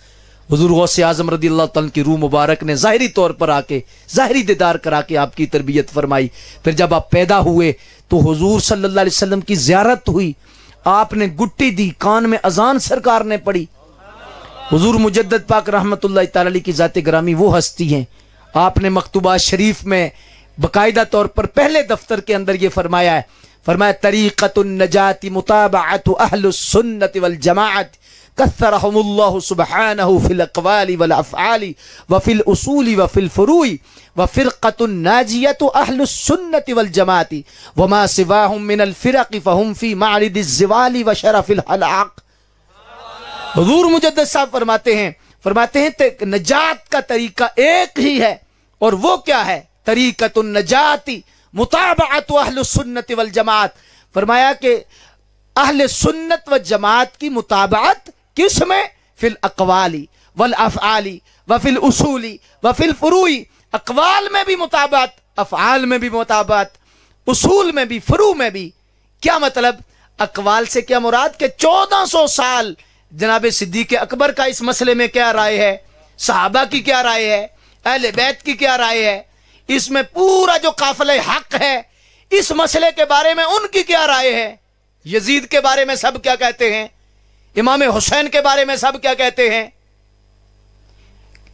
हजूर गौसे आज़म रदी अल्लाह की रूह मुबारक ने ज़ाहरी तौर पर आके, ज़ाहरी दीदार करा के आपकी तरबियत फरमाई। फिर जब आप पैदा हुए तो हजूर सल्लल्लाहु अलैहि वसल्लम की ज्यारत हुई। आपने गुट्टी दी, कान में अजान सरकार ने पढ़ी हजूर मुजद पाक रहमत की ज़ात ग्रामी वो हस्ती हैं। आपने मकतूबा शरीफ में बाकायदा तौर पर पहले दफ्तर के अंदर ये फरमाया है। फरमाया तरीक़त नजाती मुताबात अहल सुन्नत वल जमात कसरहमुल्लाह सुब्हानहु फिल अक़वाली वल अफ़आली व फिल उसूली व फिल फ़ुरूई व फ़िरक़तुन नाजियत अहल सुन्नत वल जमाती व मा सिवाहुम मिनल फ़िरक़ फ़हुम फ़ी मारिद ज़िवाली व शरफ़िल हजूर मुजद्दद साहब फरमाते हैं फरमाते हैं नजात का तरीका एक ही है और वो क्या है तरीक़तुन नजाती मुताबात अहल सुन्नत वल जमात फरमाया कि अहल सुन्नत व जमात की मुताबात किसमें फिल अकवाली, वल अफ़ाली व फिल उसूली, व फिल फरूई। अकवाल में भी मुताबात अफ़ाल में भी मुताबात, उसूल में भी, फरू में भी। क्या मतलब? अकवाल से क्या मुराद के चौदह सौ साल जनाब सिद्दीक अकबर का इस मसले में क्या राय है? साहबा की क्या राय है? अहल बैत की क्या राय है? इसमें पूरा जो काफिल हक है, इस मसले के बारे में उनकी क्या राय है? यजीद के बारे में सब क्या कहते हैं? इमाम हुसैन के बारे में सब क्या कहते हैं?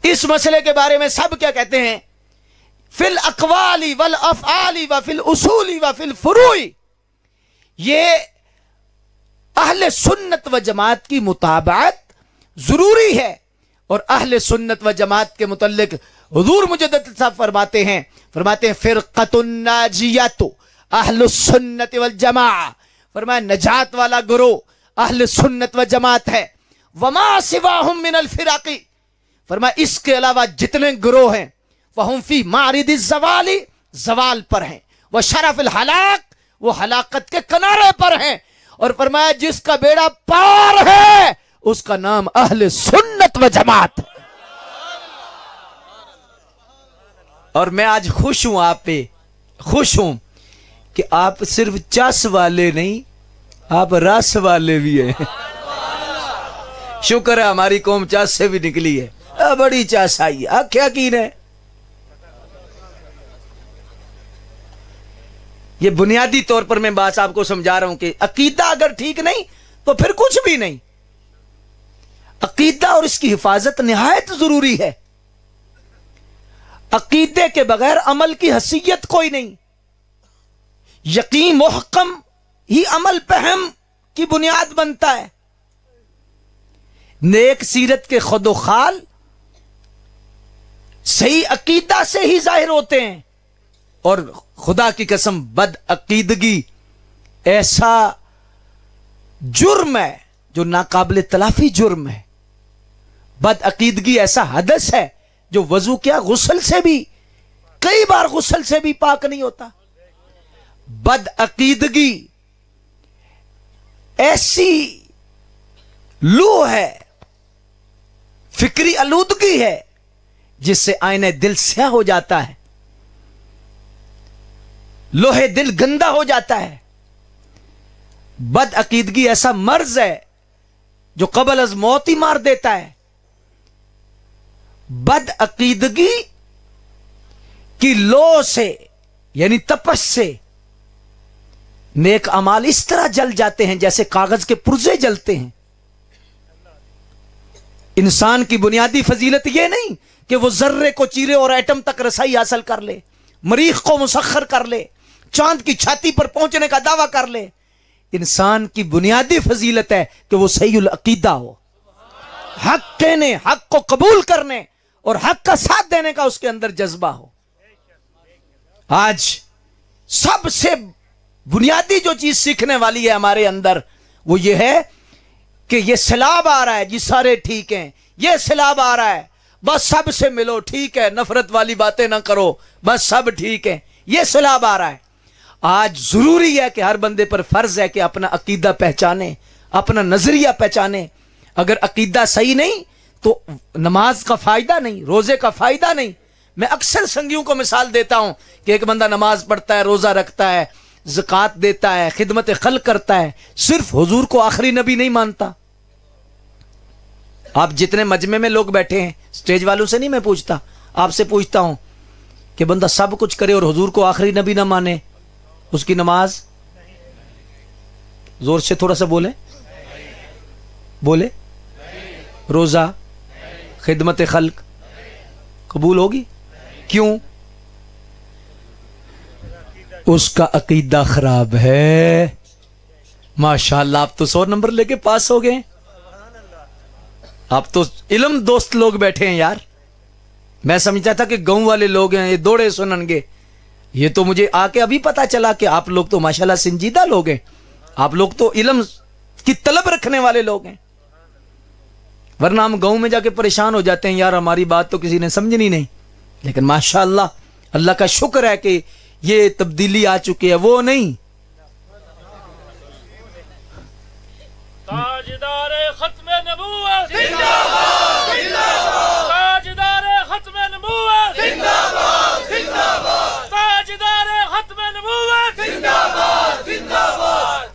इस मसले के बारे में सब क्या कहते हैं? फिल अकवाली वल अफआली व फिल उसूली व फिल फुरूई। ये अहल सुन्नत व जमात की मुताबात ज़रूरी है और अहल सुन्नत व जमात के मुतलक हजूर मुझे साहब फरमाते हैं फरमाते हैं फिर कतुन्नाजिया तो अहल सुन्नत वल जमा फरमाया नजात वाला गुरु अहल सुन्नत व जमात है। वमा सिवा मिनल फिराकी। फरमाया इसके अलावा जितने ग्रोह हैं वह फ़ी मारिद जवाली, जवाल पर हैं। वह शरफ हलाक, वो हलाकत के किनारे पर हैं। और फरमाया, जिसका बेड़ा पार है, उसका नाम अहल सुन्नत व जमात। और मैं आज खुश हूँ आप पे, खुश हूँ कि आप सिर्फ़ चस वाले नहीं आप रस वाले भी हैं। शुक्र है हमारी कौम चास से भी निकली है। आ, बड़ी चास आई। क्या की है? ये बुनियादी तौर पर मैं बात आपको समझा रहा हूँ कि अकीदा अगर ठीक नहीं तो फिर कुछ भी नहीं। अकीदा और इसकी हिफाजत निहायत ज़रूरी है। अकीदे के बगैर अमल की हसीयत कोई नहीं। यकीन मोहकम ही अमल पहम की बुनियाद बनता है। नेक सीरत के खुद खाल सही अकीदा से ही ज़ाहिर होते हैं और खुदा की कसम बद अकीदगी ऐसा जुर्म है जो नाकाबिल तलाफी जुर्म है। बद अकीदगी ऐसा हदस है जो वज़ू क्या गुसल से भी, कई बार गुसल से भी पाक नहीं होता। बद अकीदगी ऐसी लू है, फिक्री आलूदगी है, जिससे आईने दिल स्या हो जाता है, लोहे दिल गंदा हो जाता है। बद अकीदगी ऐसा मर्ज है, जो कबल अज मौत ही मार देता है। बद अकीदगी की लो से, यानी तपस से नेक अमाल इस तरह जल जाते हैं जैसे कागज़ के पुर्जे जलते हैं। इंसान की बुनियादी फजीलत यह नहीं कि वो जर्रे को चीरे और एटम तक रसाई हासिल कर ले, मरीख को मुसखर कर ले, चाँद की छाती पर पहुँचने का दावा कर ले। इंसान की बुनियादी फजीलत है कि वो सही अकीदा हो। हक कहने, हक को कबूल करने और हक का साथ देने का उसके अंदर जज्बा हो। आज सबसे बुनियादी जो चीज़ सीखने वाली है हमारे अंदर, वो ये है कि ये सैलाब आ रहा है, जी सारे ठीक हैं, ये सैलाब आ रहा है। बस सबसे मिलो, ठीक है, नफरत वाली बातें ना करो, बस सब ठीक है, ये सैलाब आ रहा है। आज ज़रूरी है कि हर बंदे पर फ़र्ज़ है कि अपना अकीदा पहचाने, अपना नज़रिया पहचाने। अगर अकीदा सही नहीं तो नमाज़ का फ़ायदा नहीं, रोज़े का फ़ायदा नहीं। मैं अक्सर संगियों को मिसाल देता हूँ कि एक बंदा नमाज़ पढ़ता है, रोजा रखता है जक़ात देता है, खिदमत खल करता है, सिर्फ़ हुजूर को आखिरी नबी नहीं मानता। आप जितने मजमे में लोग बैठे हैं, स्टेज वालों से नहीं मैं पूछता, आपसे पूछता हूँ कि बंदा सब कुछ करे और हुजूर को आखिरी नबी ना माने, उसकी नमाज़? ज़ोर से थोड़ा सा बोले। बोले। रोजा। खिदमत खल्क। कबूल होगी? क्यों? उसका अकीदा खराब है। माशाल्लाह, आप तो सौ नंबर लेके पास हो गए। आप तो इलम दोस्त लोग बैठे हैं यार। मैं समझता था कि गाँव वाले लोग हैं, ये दौड़े सुननगे। ये तो मुझे आके अभी पता चला कि आप लोग तो माशाल्लाह संजीदा लोग हैं। आप लोग तो इलम की तलब रखने वाले लोग हैं। वरना हम गाँव में जाके परेशान हो जाते हैं, यार हमारी बात तो किसी ने समझनी नहीं। लेकिन माशाल्लाह, अल्लाह का शुक्र है कि ये तब्दीली आ चुकी है वो नहीं।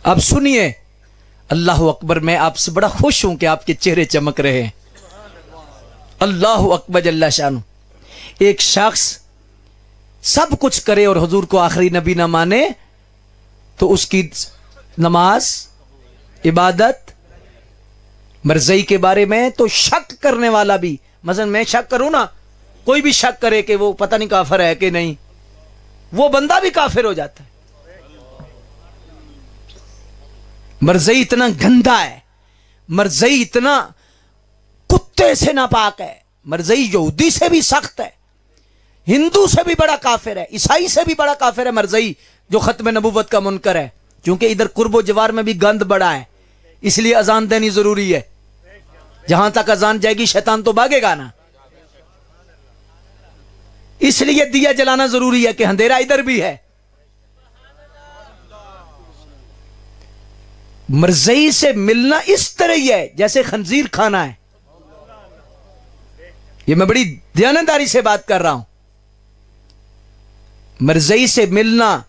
अब सुनिए अल्लाह अकबर मैं आपसे बड़ा खुश हूँ कि आपके चेहरे चमक रहे हैं। अल्लाह अकबर अल्लाह शान। एक शख्स सब कुछ करे और हजूर को आखिरी नबी ना माने तो उसकी नमाज़, इबादत, मरजई के बारे में तो शक करने वाला भी। मजन मैं शक करूँ ना, कोई भी शक करे कि वो पता नहीं काफिर है कि नहीं, वो बंदा भी काफिर हो जाता है। मरजई इतना गंदा है, मरजई इतना कुत्ते से नापाक है, मरजई यहूदी से भी सख्त है। हिंदू से भी बड़ा काफिर है, ईसाई से भी बड़ा काफिर है मरजई, जो खत्म नबूवत का मुनकर है। क्योंकि इधर कुर्बो जवार में भी गंद बड़ा है, इसलिए अजान देनी ज़रूरी है। जहाँ तक अजान जाएगी, शैतान तो भागेगा ना। इसलिए दिया जलाना ज़रूरी है कि अंधेरा इधर भी है। मरजई से मिलना इस तरह ही है, जैसे खंजीर खाना है। ये मैं बड़ी ध्यानदारी से बात कर रहा हूँ। मरजई से मिलना।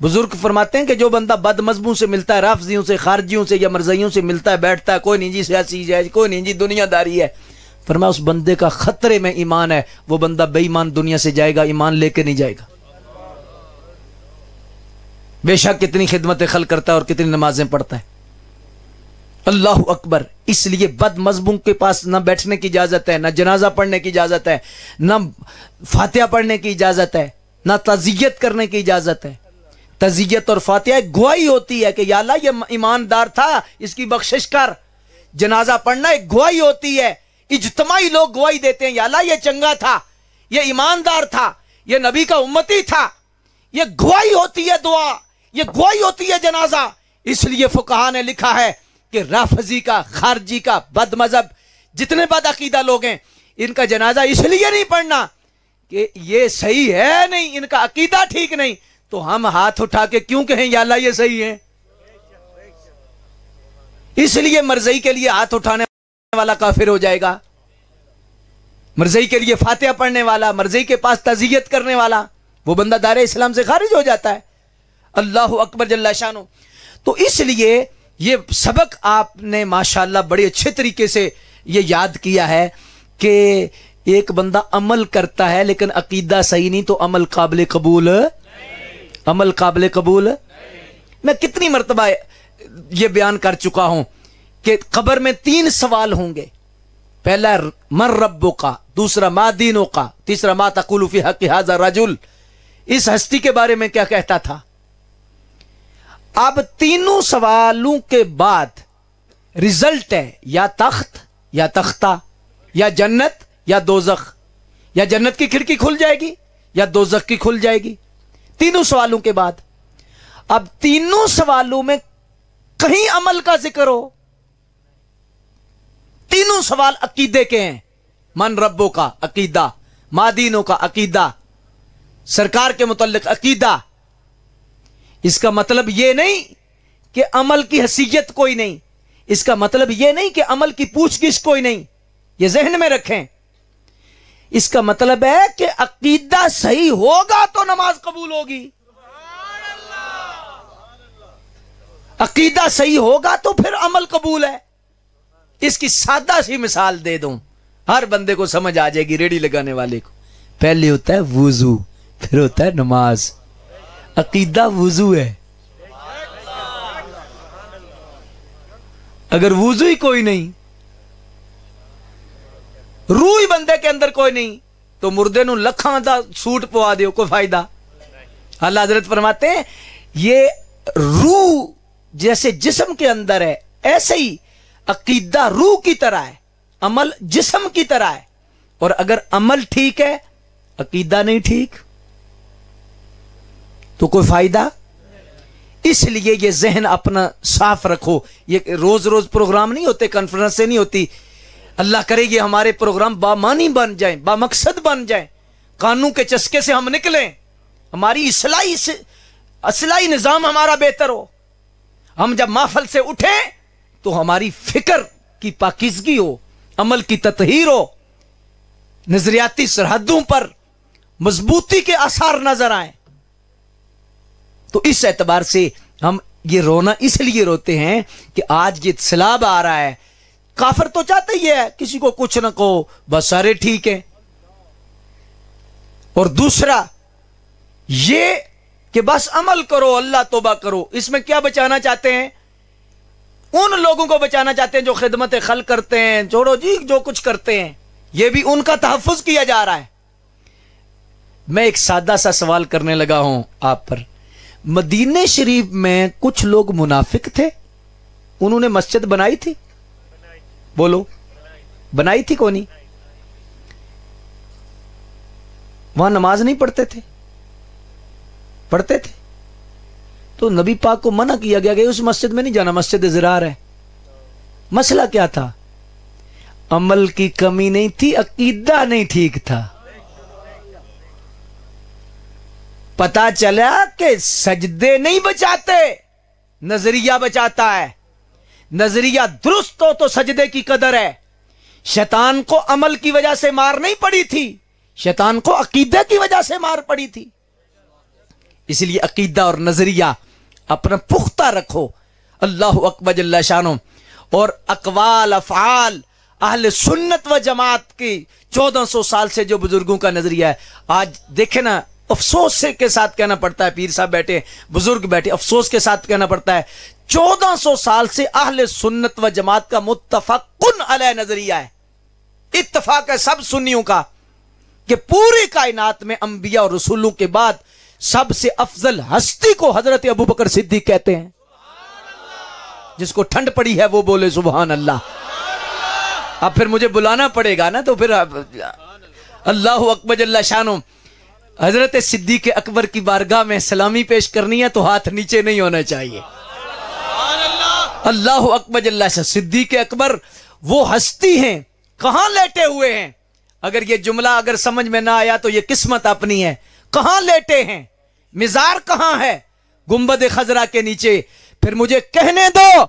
बुज़ुर्ग फरमाते हैं कि जो बंदा बद मजबू से मिलता है, राफजियों से, खारजियों से या मरजइयों से मिलता है, बैठता है, कोई नहीं जी सियासी है, कोई नहीं जी दुनियादारी है। फरमा उस बंदे का खतरे में ईमान है, वो बंदा बेईमान दुनिया से जाएगा, ईमान लेके नहीं जाएगा। बेशक कितनी खिदमत खल करता है और कितनी नमाजें पढ़ता है। अल्लाह अकबर, इसलिए बद मजबूम के पास ना बैठने की इजाज़त है, ना जनाजा पढ़ने की इजाज़त है, ना फातिहा पढ़ने की इजाज़त है। न तजियत करने की इजाज़त है। तजियत और फातिहा गुआई होती है कि याला ये ईमानदार था, इसकी बख्शिश कर। जनाजा पढ़ना एक गुआई होती है। इजतमाही लोग गुआई देते हैं याला ये चंगा था, ये ईमानदार था, ये नबी का उम्मती था। ये गुआई होती है दुआ, ये गुआई होती है जनाजा। इसलिए फुकाहा ने लिखा है कि राफजी का, खारजी का बद मज़हब जितने बद अकीदा लोग हैं, इनका जनाजा इसलिए नहीं पढ़ना कि ये सही है नहीं? इनका अकीदा ठीक नहीं। तो हम हाथ उठा के क्यों कहें, या अल्लाह ये सही है? इसलिए मरजई के लिए हाथ उठाने वाला काफिर हो जाएगा। मरजई के लिए फातिहा पढ़ने वाला, मरजई के पास तजीयत करने वाला, वो बंदा दारे इस्लाम से खारिज हो जाता है। अल्लाह अकबर जल्लाशानो तो इसलिए ये सबक आपने माशाल्लाह बड़े अच्छे तरीके से ये याद किया है कि एक बंदा अमल करता है, लेकिन अकीदा सही नहीं तो अमल काबिल कबूल? अमल काबिल कबूल? मैं कितनी मरतबा ये बयान कर चुका हूँ कि कबर में तीन सवाल होंगे। पहला मर रब्बो का, दूसरा, मा दीनों का, तीसरा, मा तकुलूफी हक हाजा रजुल। इस हस्ती के बारे में क्या कहता था? अब तीनों सवालों के बाद रिज़ल्ट है, या तख्त, या तख्ता, या जन्नत या दोजख, या जन्नत की खिड़की खुल जाएगी, या दोजख की खुल जाएगी। तीनों सवालों के बाद, अब तीनों सवालों में कहीं अमल का ज़िक्र हो। तीनों सवाल अकीदे के हैं। मन रब्बों का अकीदा, मादीनों का अकीदा, सरकार के मुतलक अकीदा। इसका मतलब यह नहीं कि अमल की हसीयत कोई नहीं। इसका मतलब यह नहीं कि अमल की पूछगिछ कोई नहीं। यह जहन में रखें। इसका मतलब है कि अकीदा सही होगा तो नमाज़ कबूल होगी। अकीदा सही होगा तो फिर अमल कबूल है। इसकी सादा सी मिसाल दे दूँ। हर बंदे को समझ आ जाएगी रेडी लगाने वाले को। पहले होता है वज़ू, फिर होता है नमाज़। अकीदा वज़ू है। अगर वज़ू ही कोई नहीं रूह ही बंदे के अंदर कोई नहीं तो मुर्दे लखा का सूट पवा दो कोई फ़ायदा अल्लाह हज़रत फरमाते हैं ये रूह जैसे जिस्म के अंदर है ऐसे ही अकीदा रूह की तरह है अमल जिस्म की तरह है और अगर अमल ठीक है अकीदा नहीं ठीक तो कोई फ़ायदा इसलिए ये जहन अपना साफ़ रखो ये रोज रोज प्रोग्राम नहीं होते कॉन्फ्रेंस से नहीं होती अल्लाह करे ये हमारे प्रोग्राम बामानी बन जाए, बामकसद बन जाए। कानून के चस्के से हम निकलें। हमारी इसलाई से, असलाई निज़ाम हमारा बेहतर हो। हम जब माफल से उठे तो हमारी फ़िक्र की पाकिजगी हो, अमल की ततहीर हो। नजरियाती सरहदों पर मजबूती के आसार नज़र आए। तो इस एतबार से हम ये रोना इसलिए रोते हैं कि आज ये सलाब आ रहा है काफर तो चाहते ही है, किसी को कुछ ना कहो, बस सारे ठीक है। और दूसरा, ये कि बस अमल करो, अल्लाह तोबा करो, इसमें क्या बचाना चाहते हैं? उन लोगों को बचाना चाहते हैं जो खिदमत खल करते हैं छोड़ो जी जो कुछ करते हैं यह भी उनका तहफ़ किया जा रहा है। मैं एक सादा सा सवाल करने लगा हूँ आप पर। मदीने शरीफ में कुछ लोग मुनाफिक थे? उन्होंने मस्जिद बनाई थी? बोलो। बनाई थी कोनी वहाँ नमाज़ नहीं पढ़ते थे। पढ़ते थे। तो नबी पाक को मना किया गया कि उस मस्जिद में नहीं जाना, मस्जिद जरार है। मसला क्या था? अमल की कमी नहीं थी, अकीदा नहीं ठीक था। पता चला कि सजदे नहीं बचाते, नज़रिया बचाता है। नज़रिया दुरुस्त हो तो सजदे की कदर है। शैतान को अमल की वजह से मार नहीं पड़ी थी। शैतान को अकीदे की वजह से मार पड़ी थी। इसलिए अकीदा और नज़रिया अपना पुख्ता रखो। अल्लाह अकबर शानो। और अकवाल अफ़ाल अहल सुन्नत व जमात की चौदह सौ साल से जो बुज़ुर्गों का नज़रिया है, आज देखे ना, अफसोस से के साथ कहना पड़ता है, पीर साहब बैठे बुज़ुर्ग बैठे, अफसोस के साथ कहना पड़ता है चौदह सौ साल से अहल सुन्नत व जमात का मुतफकुन अल नज़रिया है। इतफाक है सब सुन्नियों का कि पूरी कायनात में अंबिया और रसूलों के बाद सबसे अफजल हस्ती को हज़रत अबू बकर सिद्दीक कहते हैं। जिसको ठंड पड़ी है वो बोले सुबहान अल्लाह अब फिर मुझे बुलाना पड़ेगा ना तो फिर अल्लाह अकबर शानो हज़रत सिद्दीक अकबर की बारगाह में सलामी पेश करनी है तो हाथ नीचे नहीं होना चाहिए। अल्लाह अकबर जल्ला सिद्दीक अकबर, वो हस्ती हैं। कहाँ लेटे हुए हैं? अगर ये जुमला अगर समझ में ना आया तो ये किस्मत अपनी है। कहाँ लेटे हैं? मिजार कहाँ है? गुंबद खजरा के नीचे। फिर मुझे कहने दो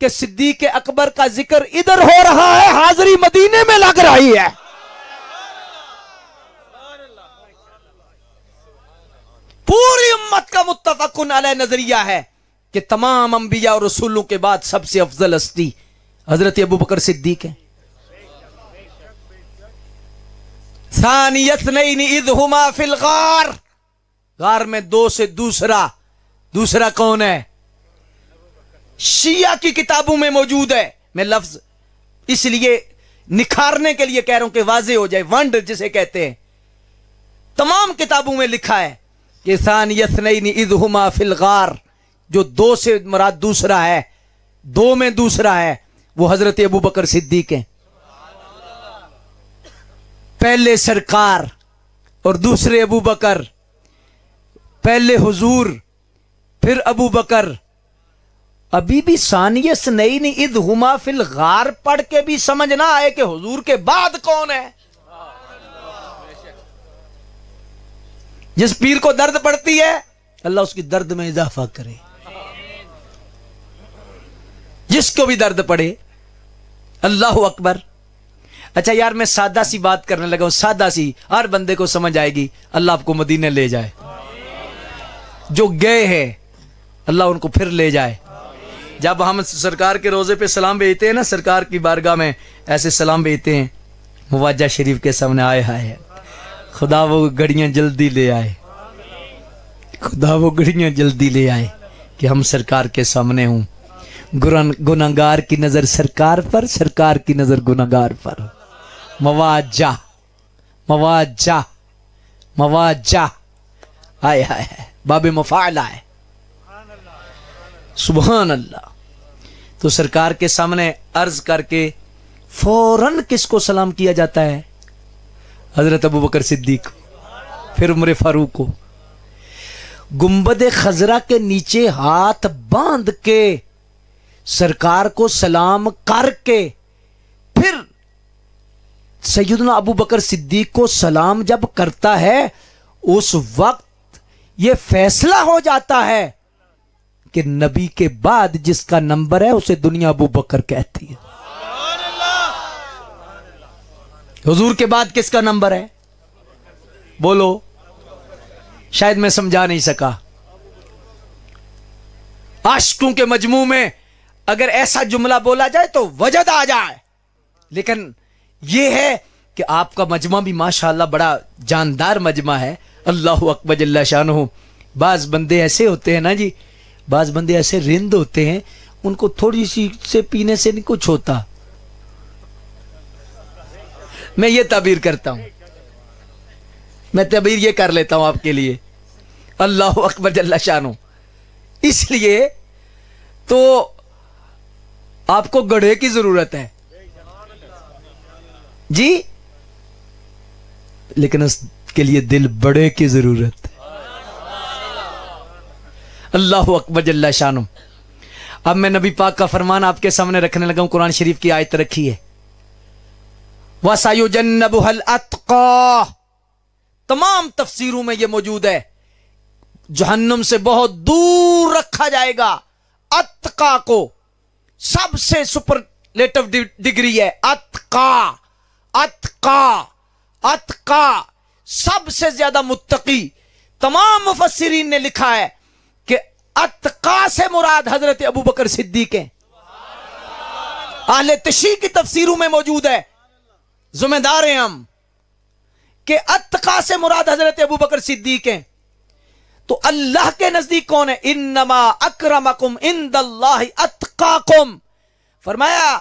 कि सिद्दीक अकबर का ज़िक्र इधर हो रहा है, हाजरी मदीने में लग रही है। पूरी उम्मत का मुतफकुन अलह नज़रिया है। कि तमाम अंबिया और रसूलों के बाद सबसे अफजल हस्ती हज़रत अबू बकर सिद्दीक है। फिल गार। गार में दो से दूसरा दूसरा कौन है? शिया की किताबों में मौजूद है। मैं लफ्ज इसलिए निखारने के लिए कह रहा हूँ कि वाजे हो जाए, वंड जिसे कहते हैं। तमाम किताबों में लिखा है कि सान यसनई इजहुमा फिलगार जो दो से मराद दूसरा है, दो में दूसरा है, वो हज़रत अबू बकर सिद्दीक है। पहले सरकार और दूसरे अबू बकर, पहले हुजूर, फिर अबू बकर। अभी भी सानियस नई नहीं इद हुमा फिल गार पढ़ के भी समझ ना आए कि हुजूर के बाद कौन है। जिस पीर को दर्द पड़ती है, अल्लाह उसकी दर्द में इजाफा करे। जिसको भी दर्द पड़े, अल्लाह अकबर। अच्छा यार, मैं सादा सी बात करने लगा हूँ, सादा सी। हर बंदे को समझ आएगी, अल्लाह आपको मदीने ले जाए। जो गए हैं, अल्लाह उनको फिर ले जाए। जब हम सरकार के रोज़े पे सलाम भेजते हैं ना, सरकार की बारगाह में, ऐसे सलाम भेजते हैं, मुवाजा शरीफ के सामने आए हाय खुदा वो घड़ियाँ जल्दी ले आए। खुदा वो घड़ियाँ जल्दी ले आए कि हम सरकार के सामने हूँ। गुनागार की नज़र सरकार पर, सरकार की नज़र गुनागार पर। मवाजा मवाजा मवाजा। आए हाय बाबे मफाल आए। सुबहान अल्लाह तो सरकार के सामने अर्ज़ करके फ़ौरन किसको सलाम किया जाता है? हज़रत अबू बकर सिद्दीक, फिर उम्र फारूक को। गुंबद खजरा के नीचे हाथ बाँध के सरकार को सलाम करके फिर सैदना अबू बकर सिद्दीक को सलाम जब करता है, उस वक्त यह फैसला हो जाता है कि नबी के बाद जिसका नंबर है, उसे दुनिया अबू बकर कहती है। हुजूर के बाद किसका नंबर है? बोलो। शायद मैं समझा नहीं सका। आशकों के मजमू में अगर ऐसा जुमला बोला जाए तो वजद आ जाए। लेकिन यह है कि आपका मजमा भी माशाल्लाह बड़ा जानदार मजमा है। अल्लाह अकबर शान हो बाज बंदे ऐसे होते हैं ना जी, बाज बंदे ऐसे रिंद होते हैं, उनको थोड़ी सी से पीने से नहीं कुछ होता। मैं ये तबीर करता हूँ। मैं तबीर ये कर लेता हूँ आपके लिए। अल्लाह अकबर शानो इसलिए तो आपको गढ़े की ज़रूरत है। जी? लेकिन उसके लिए दिल बड़े की ज़रूरत है। अल्लाह अकबर जल्ला शानो। अब मैं नबी पाक का फरमान आपके सामने रखने लगा हूँ, कुरान शरीफ की आयत रखी है। वसायुजन्नबुहल अतका। तमाम तफसीरों में यह मौजूद है। जहन्नम से बहुत दूर रखा जाएगा अतका को। सबसे सुपरलेटिव डिग्री है अतका। अतका। अतका। सबसे ज़्यादा मुत्तकी। तमाम मुफसरीन ने लिखा है कि अतका से मुराद हज़रत अबू बकर सिद्दीक है। आहले तशी की तफसीरों में मौजूद है। जुम्मेदार हैं हम। कि अतका से मुराद हज़रत अबू बकर सिद्दीक हैं। तो अल्लाह के नज़दीक कौन है? इन नमा अक्रमकुम इन अतकाकुम। फरमाया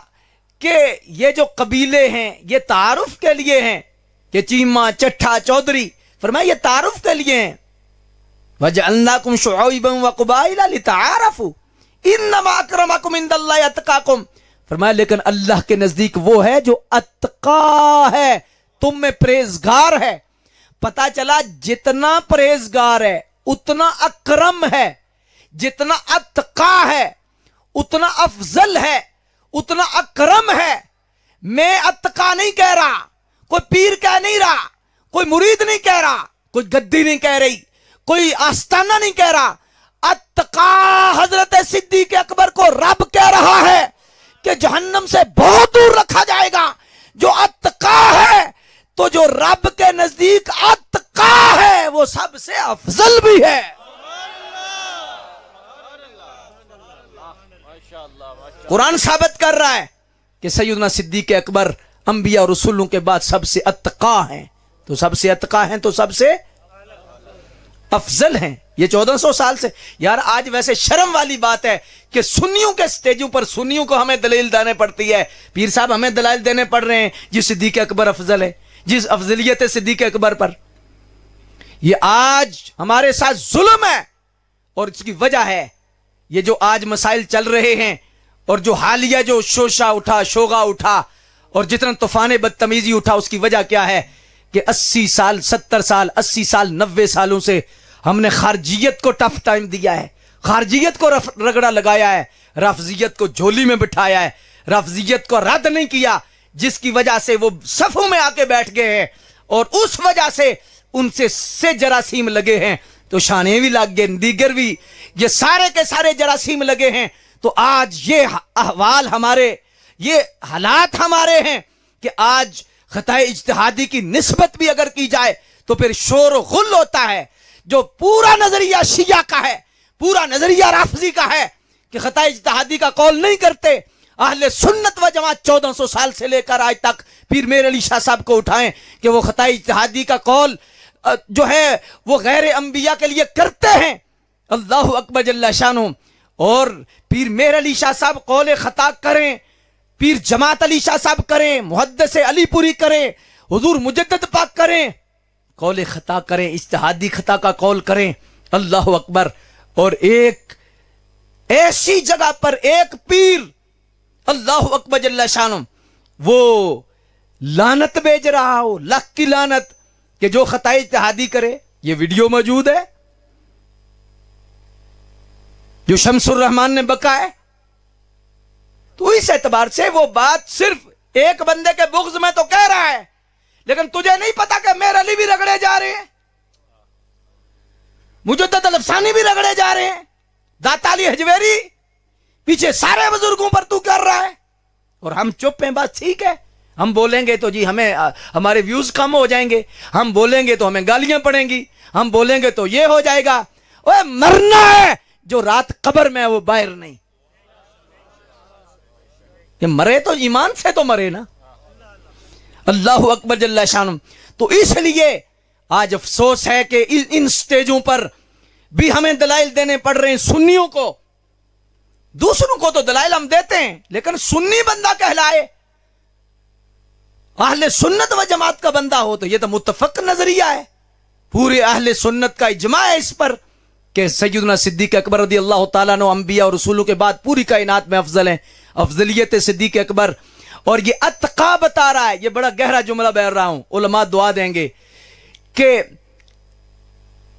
कि ये जो कबीले हैं, ये तारुफ के लिए हैं। कि चीमा, चट्ठा, चौधरी, फरमाया ये तारुफ के लिए हैं। वजह अल्लाह कुम शुबम व कुबाइला तारफू इन नमा अक्रमकुम इन अतकाकुम। फरमाया, लेकिन अल्लाह के नज़दीक वो है जो अतका है। तुम में परेजगार है। पता चला जितना परहेजगार है उतना अक्रम है, जितना अतका है, उतना अफजल है, उतना अक्रम है। मैं अतका नहीं कह रहा, कोई पीर कह नहीं रहा, कोई मुरीद नहीं कह रहा, कोई गद्दी नहीं कह रही, कोई आस्ताना नहीं कह रहा। अतका हज़रत सिद्दीक अकबर को रब कह रहा है कि जहन्नम से बहुत दूर रखा जाएगा। जो अतका है तो जो रब के नज़दीक अतका है? वो सबसे अफजल भी है। कुरान साबित कर रहा है कि सैदना सिद्दीक अकबर, अंबिया और रसूलों के बाद सबसे अतका हैं। तो सबसे अतका हैं तो सबसे अफजल हैं। ये 1400 साल से। यार, आज वैसे शर्म वाली बात है कि सुन्नियों के स्टेजों पर सुन्नियों को हमें दलील देने पड़ती है। पीर साहब, हमें दलाइल देने पड़ रहे हैं, जिस सिद्दीक अकबर अफजल है, जिस अफजलियत है सिद्दीक अकबर पर। ये आज हमारे साथ जुल्म है। और इसकी वजह है, ये जो आज मसाइल चल रहे हैं, और जो हालिया जो शोशा उठा, शोगा उठा, और जितना तूफ़ान बदतमीजी उठा, उसकी वजह क्या है कि 80 साल 70 साल 80 साल 90 सालों से हमने खारजियत को टफ टाइम दिया है। खारजियत को रगड़ा लगाया है, रफजियत को झोली में बिठाया है, रफजियत को रद्द नहीं किया, जिसकी वजह से वो सफों में आके बैठ गए हैं, और उस वजह से उनसे से जरासीम लगे हैं। तो शाने भी लग गए, दीगर भी। ये सारे के सारे जरासीम लगे हैं। तो आज ये अहवाल हमारे, ये हालात हमारे हैं कि आज खता इजतहादी की नस्बत भी अगर की जाए तो फिर शोर गुल होता है, जो पूरा नज़रिया शिया का है, पूरा नज़रिया राफजी का है, कि खता इजतहादी का कॉल नहीं करते। अहले सुन्नत व जमात चौदह सौ साल से लेकर आज तक फिर मेरे अली शाह साहब को उठाएँ कि वो खता इजतहादी का कॉल जो है, वो गैर अंबिया के लिए करते हैं। अल्लाह अकबर जल्ला शानो। और पीर मेर अली शाह साहब कौल खता करें, पीर जमात अली शाह साहब करें मुहद से अलीपुरी करें, हजूर मुजद पाक करें, कौल खता करें, इश्तहादी खता का कौल करें। अल्लाह अकबर। और एक ऐसी जगह पर एक पीर, अल्लाह अकबर जल्ला शानो, वो लानत भेज रहा हो, लख की लानत। कि जो खताई इतिहादी करे, ये वीडियो मौजूद है। जो शमसुर रहमान ने बका है। तो इस एतबार से वो बात सिर्फ़ एक बंदे के बुग्ज में तो कह रहा है, लेकिन तुझे नहीं पता कि मेरे अली भी रगड़े जा रहे हैं। मुझे तो तलफसानी भी रगड़े जा रहे हैं। दाताली हजवेरी, पीछे सारे बुज़ुर्गों पर तू कर रहा है। और हम चुप हैं, बस ठीक है। हम बोलेंगे तो जी हमें आ, हमारे व्यूज़ कम हो जाएँगे। हम बोलेंगे तो हमें गालियाँ पड़ेंगी। हम बोलेंगे तो ये हो जाएगा। ओए मरना है जो रात कब्र में है वो बाहर नहीं। ये मरे तो ईमान से तो मरे ना। अल्लाह अकबर जल्ला शान तो इसलिए आज अफसोस है कि इन स्टेजों पर भी हमें दलाइल देने पड़ रहे हैं सुन्नियों को। दूसरों को तो दलाइल हम देते हैं लेकिन सुन्नी बंदा कहलाए। अहले सुन्नत व जमात का बंदा हो तो यह तो मुतफक नज़रिया है। पूरे अहले सुन्नत का इजमा है इस पर कि सैदना सिद्दीक अकबर रदी अल्लाह तंबिया और रसूलों के बाद पूरी कायनात में अफजल है। अफजलियत सिद्दीक अकबर। और ये अतका बता रहा है, ये बड़ा गहरा जुमला बह रहा हूँ, उलमा दुआ देंगे कि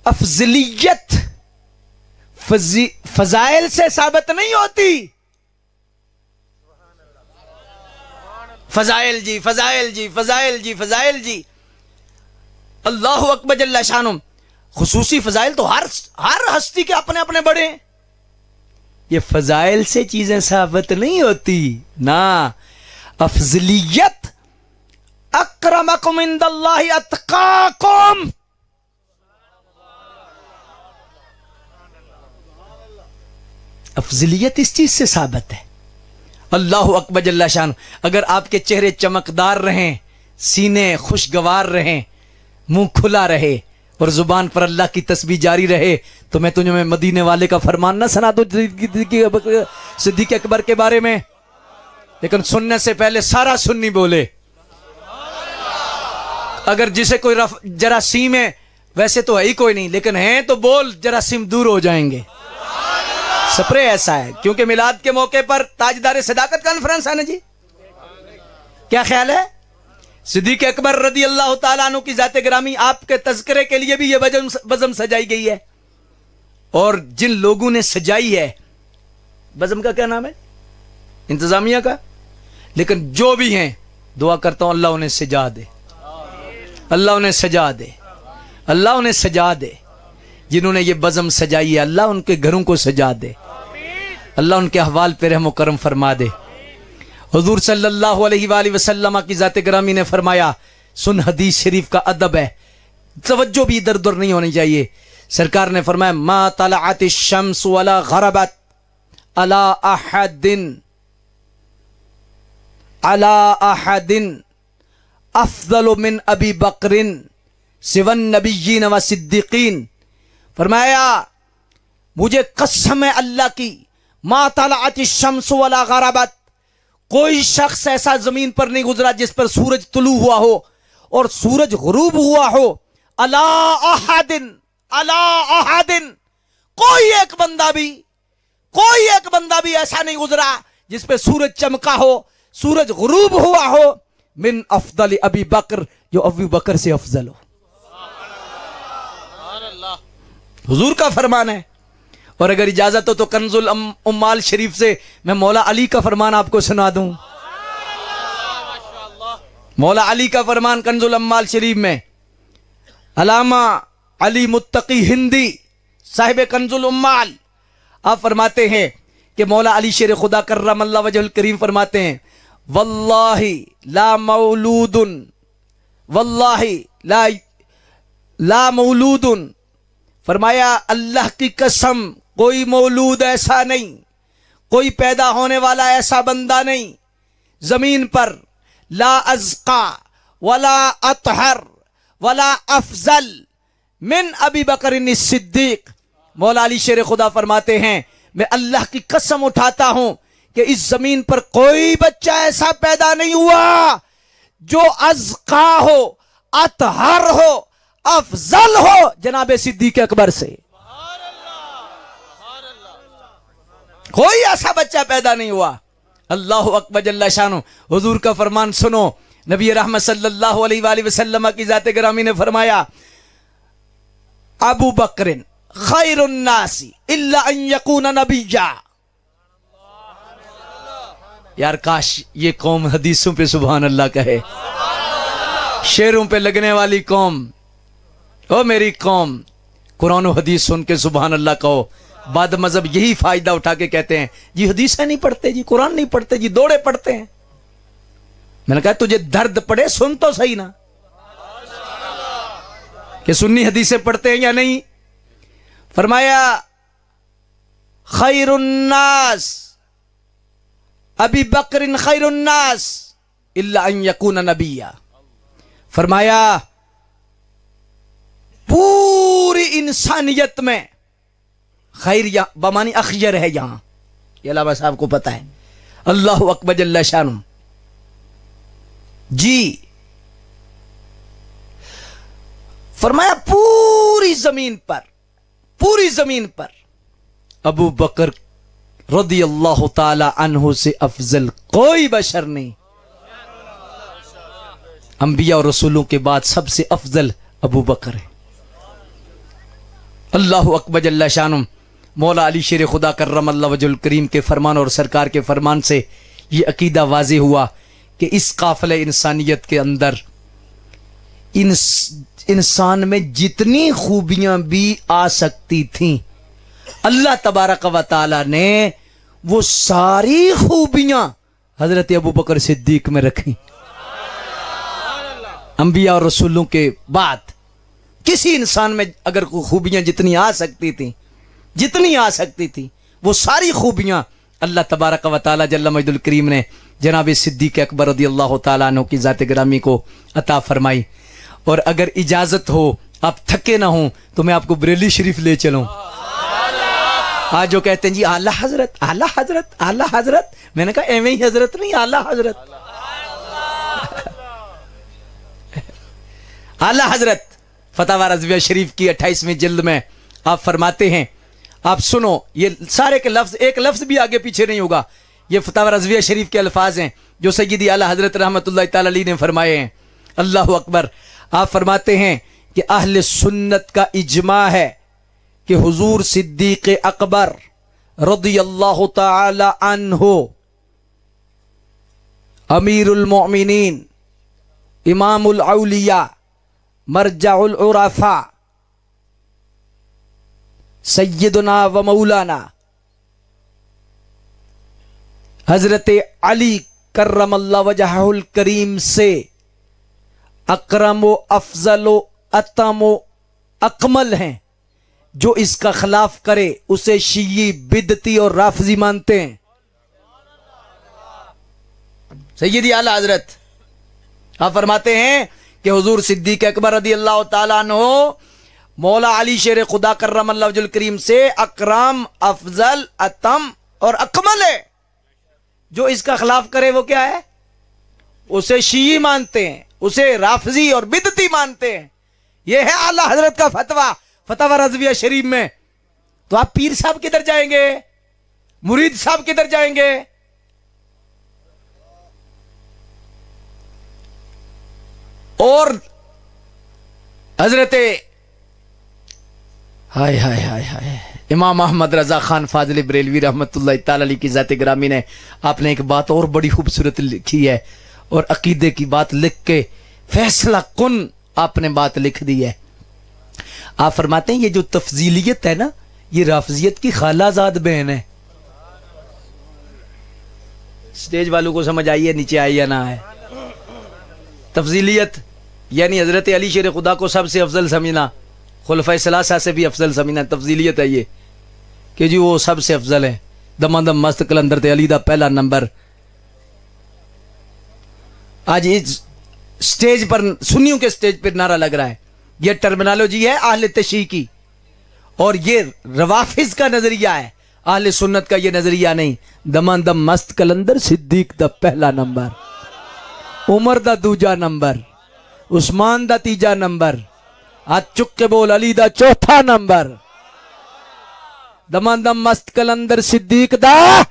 अफजलियत फजाइल से साबित नहीं होती। फजाइल जी फजाइल जी फजाइल जी फजाइल जी। अल्लाह अकबर शानुम। खसूसी फजाइल तो हर हर हस्ती के अपने अपने बड़े ये फजाइल से चीज़ें साबित नहीं होती, ना। अफजलियत अक्रमकुम अतकाकुम। अफजलियत इस चीज़ से साबित है। अल्लाह अकबर शान। अगर आपके चेहरे चमकदार रहें, सीने खुशगवार रहें, मुँह खुला रहे, और ज़ुबान पर अल्लाह की तस्वीर जारी रहे तो मैं मैं मदीने वाले का फरमान ना सुना दू सिद्दीक अकबर के बारे में। लेकिन सुनने से पहले सारा सुन्नी बोले। अगर जिसे कोई जरासीम है, वैसे तो है ही कोई नहीं, लेकिन है तो बोल, जरासीम दूर हो जाएँगे। स्प्रे ऐसा है। क्योंकि मिलाद के मौके पर ताजदार सदाकत कॉन्फ्रेंस है ना जी। क्या ख्याल है? सिद्दीक अकबर रदी अल्लाह तु की जाते ग्रामी आपके तस्करे के लिए भी यह बजम सजाई गई है। और जिन लोगों ने सजाई है बजम का क्या नाम है? इंतजामिया का? लेकिन जो भी हैं, दुआ करता हूँ, अल्लाह उन्हें सजा दे। अल्लाह उन्हें सजा दे। अल्लाह उन्हें सजा दे। जिन्होंने ये बजम सजाई है, अल्लाह उनके घरों को सजा दे। अल्लाह उनके अहवाल पे रहम करम फरमा दे। हजूर सल्लल्लाहु अलैहि की ज़ात ग्रामी ने फरमाया, सुन, हदीस शरीफ का अदब है। तवज्जो भी इधर उधर नहीं होनी चाहिए। सरकार ने फरमाया, मा तलात शम्स वला गरबत अला अहदिन अला अहदिन अफजल मिन अबी बकरिन सिवन नबीन व सिद्दीकीन। फरमाया, मुझे कसम है अल्लाह की मातलात शम्स वला गरबत। कोई शख्स ऐसा ज़मीन पर नहीं गुजरा जिस पर सूरज तुलू हुआ हो और सूरज गरूब हुआ हो। अला अहादिन अला अहादिन। कोई एक बंदा भी कोई एक बंदा भी ऐसा नहीं गुजरा जिस पे सूरज चमका हो सूरज गरूब हुआ हो। मिन अफदल अबी बकर जो अबी बकर से अफजल हो। हुजूर का फरमान है और अगर इजाज़त हो तो कंजुल उम्माल शरीफ से मैं मौला अली का फरमान आपको सुना दूँ। मौला अली का फरमान कंजुल अम्माल शरीफ में। अलामा अली मुत्तकी हिंदी, साहिब कंजुल उम्माल, आप फरमाते हैं कि मौला अली शेर खुदा कर्रम अल्लाह करीम फरमाते हैं, वल्लाही ला मौलूदुन वल्लाही ला ला मौलूदुन फरमाया, अल्लाह की कसम कोई मौलूद ऐसा नहीं, कोई पैदा होने वाला ऐसा बंदा नहीं, ज़मीन पर ला अजका, वला अतहर, वला अफजल, मिन अबी बकर सिद्दीक। मौला अली शेर खुदा फरमाते हैं, मैं अल्लाह की कसम उठाता हूँ कि इस ज़मीन पर कोई बच्चा ऐसा पैदा नहीं हुआ जो अजका हो, अतहर हो, अफजल हो, जनाब सिद्दीक अकबर से। कोई ऐसा बच्चा पैदा नहीं हुआ। अल्लाह अकबर शानो। हुजूर का फरमान सुनो। नबी वसल्लम की जाते ग्रामी ने फरमाया, अबू बकरिन खैरुन्नासी यकून यार काश ये कौम हदीसों पे सुबहान अल्लाह कहे। शेरों पे लगने वाली कौम, ओ मेरी कौम, कुरान हदीस सुन के सुबहान अल्लाह कहो बाद मज़हब यही फ़ायदा उठा के कहते हैं, जी हदीसें नहीं पढ़ते, जी कुरान नहीं पढ़ते, जी दौड़े पढ़ते हैं। मैंने कहा, तुझे दर्द पड़े, सुन तो सही ना। कि सुन्नी हदीसें पढ़ते हैं या नहीं? फरमाया खैरुन्नास अभी बकरिन खैरुन्नास इल्ला यकून नबिया। फरमाया, पूरी इंसानियत में खैर बमानी अखयर है यहाँ। ये अलावा साहब को पता है। अल्लाह अकबर शान जी। फरमाया, पूरी ज़मीन पर, पूरी ज़मीन पर। अबू बकर रदी अल्लाह तहु से अफजल कोई बशर नहीं। अंबिया और रसूलों के बाद सबसे अफजल अबू बकर है। अल्लाह अकबर शानुम मौला अली शेर खुदा कर्रम वजुल करीम के फरमान और सरकार के फरमान से ये अकीदा वाज हुआ कि इस काफिल इंसानियत के अंदर इन इंसान में जितनी खूबियाँ भी आ सकती थीं, अल्लाह तबारक व ने वो सारी खूबियाँ हज़रत अबू बकर सिद्दीक में रखी। अंबिया और रसूलों के बाद किसी इंसान में अगर खूबियाँ जितनी आ सकती थी जितनी आ सकती थी, वो सारी खूबियाँ अल्लाह तबारक व ताली जल्ला मजदुल करीम ने जनाब सिद्दीक अकबर अल्लाह तु की ज़ात ग्रामी को अता फरमाई। और अगर इजाज़त हो, आप थके ना हो तो मैं आपको बरेली शरीफ ले चलूँ। आज जो कहते हैं जी, आला हज़रत आला हज़रत आला हज़रत। मैंने कहा, एवं ही हज़रत नहीं, आला हज़रत। आला हज़रत, फतावा रजविया शरीफ की अट्ठाईसवीं जिल्द में आप फरमाते हैं आप सुनो, ये सारे के लफ्ज, एक लफ्ज भी आगे पीछे नहीं होगा। ये फतावा रजविया शरीफ के अल्फाज हैं, जो सैदी आला हज़रत रहमत ताली ने फरमाए हैं। अल्लाह अकबर, आप फरमाते हैं कि अहल सुन्नत का इजमा है कि हुजूर सिद्दीक अकबर रदी अल्लाह तहो अमीरुल मोमिनीन इमामुल अलिया मरजाउल उराफा सैदना व मौलाना। हज़रत अली करम वजहुल करीम से अकरम, अफजल, अतम, अकमल हैं, जो इसका खिलाफ करे, उसे शी बिदती और राफजी मानते हैं। सैदी आला हज़रत, आप फरमाते हैं कि हजूर सिद्दीक अकबर रदी अल्लाह तहो मौला अली शेर खुदा कर्रम करीम से अकरम, अफजल, अतम और अकमल है। जो इसका खिलाफ करे वो क्या है? उसे शी मानते हैं, उसे राफजी और बिदती मानते हैं। यह है आला हज़रत का फतवा फतवा रजविया शरीफ में। तो आप पीर साहब किधर जाएँगे? मुरीद साहब किधर जाएँगे? और हज़रत हाय हाय हाय हाय। इमाम अहमद रजा खान फाजल बरेलवी रहमत की ज़ात ग्रामी ने आपने एक बात और बड़ी खूबसूरत लिखी है और अकीदे की बात लिख के फैसला कन आपने बात लिख दी है। आप फरमाते हैं, ये जो तफजीलियत है ना, ये राफजियत की खालाजाद बहन है। स्टेज वालों को समझ आई है, नीचे आई या ना आए? तफजीलियत, यानी हज़रत अली शेर खुदा को सबसे अफजल समझना। खुलफ़ सलासा से भी अफजल समझना तफजीलियत है ये, कि जी वो सबसे अफजल है। दमादम मस्त कलंदर ते अली का पहला नंबर। आज इस स्टेज पर सुनियों के स्टेज पर नारा लग रहा है। ये टर्मिनोलॉजी है आहल तशी की और ये रवाफिज का नज़रिया है, आहल सुन्नत का ये नज़रिया नहीं। दमन दम मस्त कलंदर, सिद्दीक द पहला नंबर। उमर दा दूजा नंबर। उस्मान दा तीजा नंबर। आज चुक के बोल, अली दा चौथा नंबर। दमादम मस्त कलंदर सिद्दीक दा।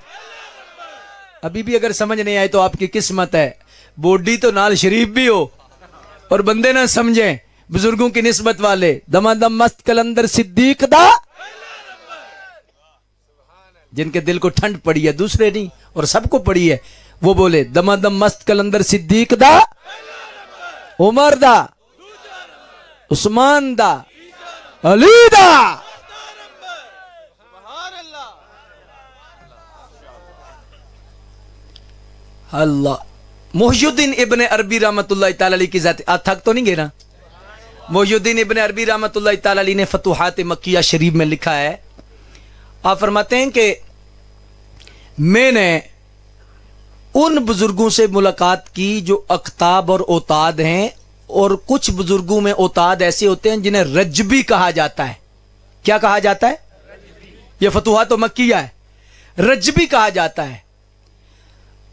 अभी भी अगर समझ नहीं आए तो आपकी किस्मत है। बोडी तो नाल शरीफ भी हो और बंदे ना समझे, बुज़ुर्गों की निस्बत वाले। दमादम मस्त कलंदर सिद्दीक दा। जिनके दिल को ठंड पड़ी है, दूसरे नहीं, और सबको पड़ी है, वो बोले दमादम मस्त कलंदर सिद्दीक दा। उमर दा। उस्मान दा, अली दा। अल्लाह। मोहुद्दीन इबन अरबी रहमत की जाति। थक तो नहीं ना? मोहुद्दीन इबन अरबी रहमत ने फतूहत मक्या शरीफ में लिखा है। आप फरमाते हैं कि मैंने उन बुज़ुर्गों से मुलाकात की जो अख्ताब और ओताद हैं और कुछ बुज़ुर्गों में ओताद ऐसे होते हैं जिन्हें रजबी कहा जाता है। क्या कहा जाता है? यह फतुहा तो मक्किया है। रजबी कहा जाता है।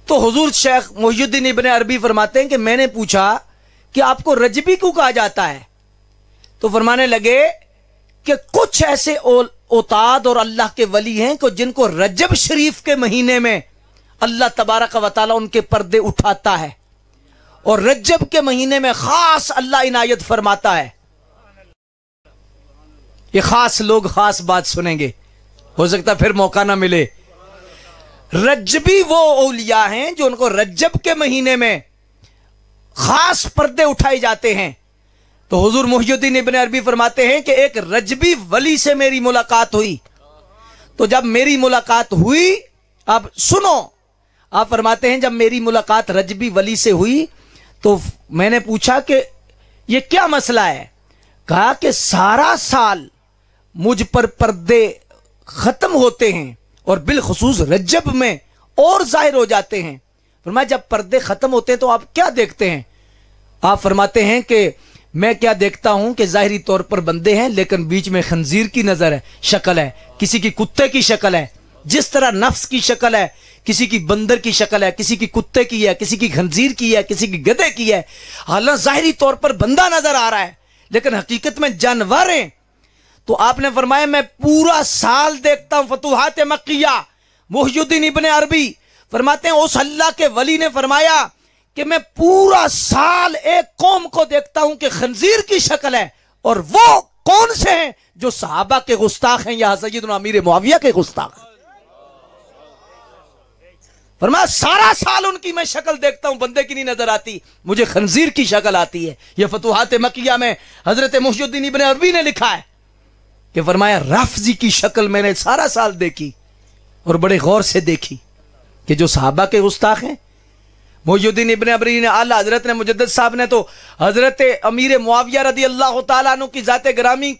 तो हजूर शेख मोहुद्दीन इबन अरबी फरमाते हैं कि मैंने पूछा कि आपको रजबी क्यों कहा जाता है? तो फरमाने लगे कि कुछ ऐसे औताद और अल्लाह के वली हैं कि जिनको रजब शरीफ के महीने में अल्लाह तबारक वाली उनके पर्दे उठाता है। और रजब के महीने में खास अल्लाह इनायत फरमाता है। ये खास लोग खास बात सुनेंगे। हो सकता फिर मौका ना मिले। रजबी वो ओलिया हैं जो उनको रज्जब के महीने में खास पर्दे उठाए जाते हैं। तो हुजूर मुहिद्दीन इबन अरबी फरमाते हैं कि एक रजबी वली से मेरी मुलाकात हुई। तो जब मेरी मुलाकात हुई, अब सुनो। आप फरमाते हैं, जब मेरी मुलाकात रजबी वली से हुई तो मैंने पूछा कि यह क्या मसला है? कहा कि सारा साल मुझ पर पर्दे खत्म होते हैं और बिलखसूस रजब में और ज़ाहिर हो जाते हैं। फरमाया, जब पर्दे खत्म होते हैं तो आप क्या देखते हैं? आप फरमाते हैं कि मैं क्या देखता हूँ कि जाहरी तौर पर बंदे हैं, लेकिन बीच में खंजीर की नज़र है, शक्ल है। किसी की कुत्ते की शक्ल है, जिस तरह नफ्स की शक्ल है किसी की बंदर की शक्ल है, किसी की कुत्ते की है, किसी की खंजीर की है, किसी की गधे की है। हालाँकि जाहरी तौर पर बंदा नज़र आ रहा है, लेकिन हकीकत में जानवर। हैं तो आपने फरमाया, मैं पूरा साल देखता हूँ, फतुहात मक्किया मुहिद्दीन इबन अरबी। फरमाते हैं, उस अल्लाह के वली ने फरमाया कि मैं पूरा साल एक कौम को देखता हूँ कि खंजीर की शक्ल है, और वो कौन से हैं जो सहाबा के गुस्ताख हैं या सैद अमीर मुआविया के गुस्ताख फरमाया, सारा साल उनकी मैं शक्ल देखता हूँ, बंदे की नहीं नज़र आती। मुझे खंजीर की शक्ल आती है। यह फतुहात मकिया में हज़रत मुहिद्दीन इबन अरबी ने लिखा है कि फरमाया, रफजी की शक्ल मैंने सारा साल देखी और बड़े गौर से देखी कि जो साहबा के गुस्ताख हैं मोजुद्दीन इबन अबरी ने, आला हज़रत ने, मुजद्दद साहब ने तो हज़रत अमीर मुआविया रदी अल्लाह तु की ज़ात ग्रामी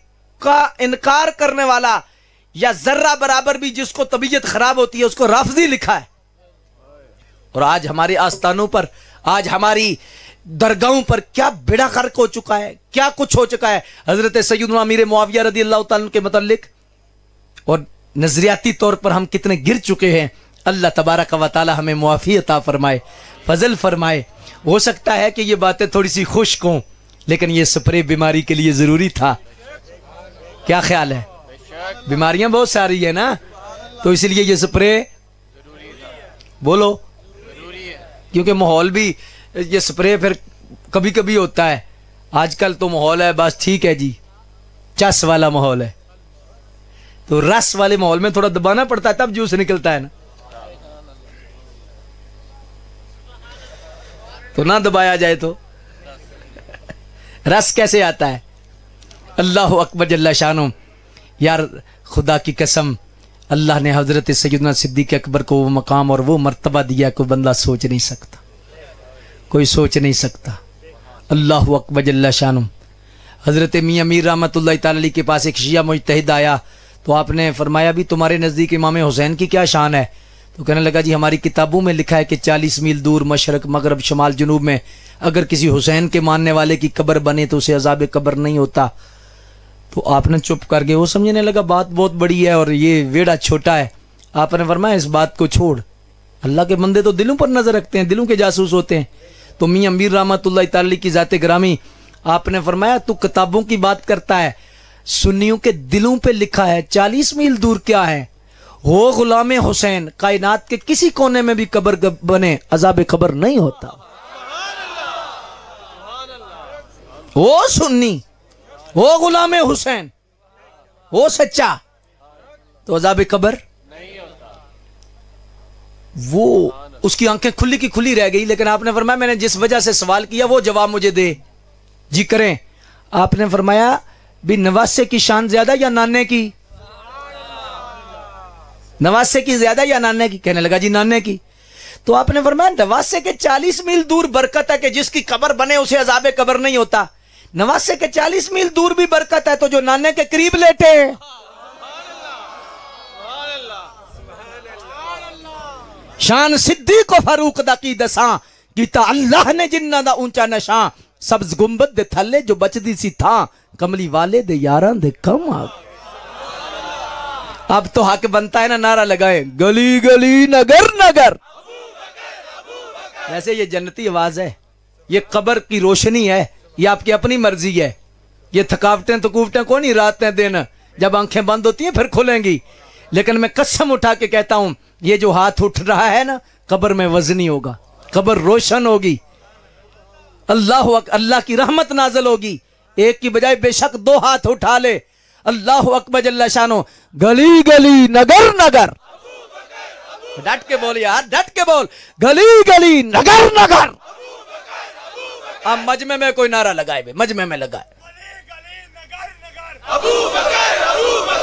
का इनकार करने वाला या जर्रा बराबर भी जिसको तबीयत खराब होती है, उसको रफजी लिखा है। और आज हमारे आस्थानों पर, आज हमारी दरगाहों पर क्या बेड़ा गर्क हो चुका है, क्या कुछ हो चुका है? हज़रत सैद अमीर मुआविया रदी अल्लाह के मतलब और नजरियाती तौर पर हम कितने गिर चुके हैं, अल्लाह तबारक व हमें मुआफ़ी अता फरमाए, फजल फरमाए। हो सकता है कि ये बातें थोड़ी सी खुश्क हों, लेकिन ये स्प्रे बीमारी के लिए ज़रूरी था। क्या ख्याल है? बीमारियाँ बहुत सारी है ना? तो इसलिए ये स्प्रे, बोलो। क्योंकि माहौल भी, ये स्प्रे फिर कभी कभी होता है। आजकल तो माहौल है, बस ठीक है जी। चस वाला माहौल है। तो रस वाले माहौल में थोड़ा दबाना पड़ता है, तब जूस निकलता है ना। तो ना दबाया जाए तो। रस कैसे आता है? अल्लाह अकबर जल्ला शानो यार, खुदा की कसम अल्लाह ने हज़रत सैदना सिद्दीक अकबर को वो मकाम और वो मरतबा दिया कोई बंदा सोच नहीं सकता। कोई सोच नहीं सकता। अल्लाह अकबर जल्ला शानो हज़रत मियाँ मीर रहमत के पास एक शिया मुजतहिद आया। तो आपने फरमाया भी तुम्हारे नज़दीक इमाम हुसैन की क्या शान है? तो कहने लगा, जी, हमारी किताबों में लिखा है कि चालीस मील दूर मशरक, मगरब, शमाल, जनूब में अगर किसी हुसैन के मानने वाले की कब्र बने तो उसे अजाब कब्र नहीं होता। तो आपने चुप करके वो समझने लगा बात बहुत बड़ी है और ये वेड़ा छोटा है। आपने फरमाया इस बात को छोड़। अल्लाह के बंदे तो दिलों पर नज़र रखते हैं दिलों के जासूस होते हैं। तो मी अमीर रहमत की ज़ात ग्रामी आपने फरमाया तू किताबों की बात करता है सुन्नियों के दिलों पे लिखा है चालीस मील दूर क्या है? हो गुलाम हुसैन कायनात के किसी कोने में भी कबर बने अजाब खबर नहीं होता। वो सुन्नी वो गुलाम हुसैन, वो सच्चा। तो अजाब कबर वो उसकी आँखें खुली की खुली रह गई, लेकिन आपने फरमाया, मैंने जिस वजह से सवाल किया, वो जवाब मुझे दे। जी करें। आपने फरमाया, भी नवासे की शान ज़्यादा या नाने की? नवासे की ज़्यादा या नाने की? कहने लगा, जी, नाने की। तो आपने फरमाया, नवासे के चालीस मील दूर बरकत है कि जिसकी कबर बने, उसे अजाब कबर नहीं होता। नवासे के चालीस मील दूर भी बरकत है तो जो नाने के करीब लेटे। हैं शान सिद्धि को फरूक की दसा, गीता अल्लाह ने जिन्ना दा ऊँचा नशा, सब्ज गुंबद दे थले जो बचदी सी था, कमली वाले दे यारां दे कम आ। अब तो हक बनता है ना नारा लगाए, गली गली, नगर नगर। वैसे ये जन्नती आवाज़ है, ये कबर की रोशनी है ये आपकी अपनी मर्ज़ी है। ये थकावटें थकूवटें कौन ही रातें, दिन। जब आँखें बंद होती हैं, फिर खुलेंगी। लेकिन मैं कसम उठा के कहता हूँ, ये जो हाथ उठ रहा है ना, कबर में वजनी होगा। कबर रोशन होगी। अल्लाह अल्लाह की रहमत नाजल होगी। एक की बजाय बेशक दो हाथ उठा ले। अल्लाह अकबर शानो। गली गली, नगर नगर। डट के बोल यार, डट के बोल। गली गली, नगर नगर। अब मजमे में कोई नारा लगाए मजमे में लगाए।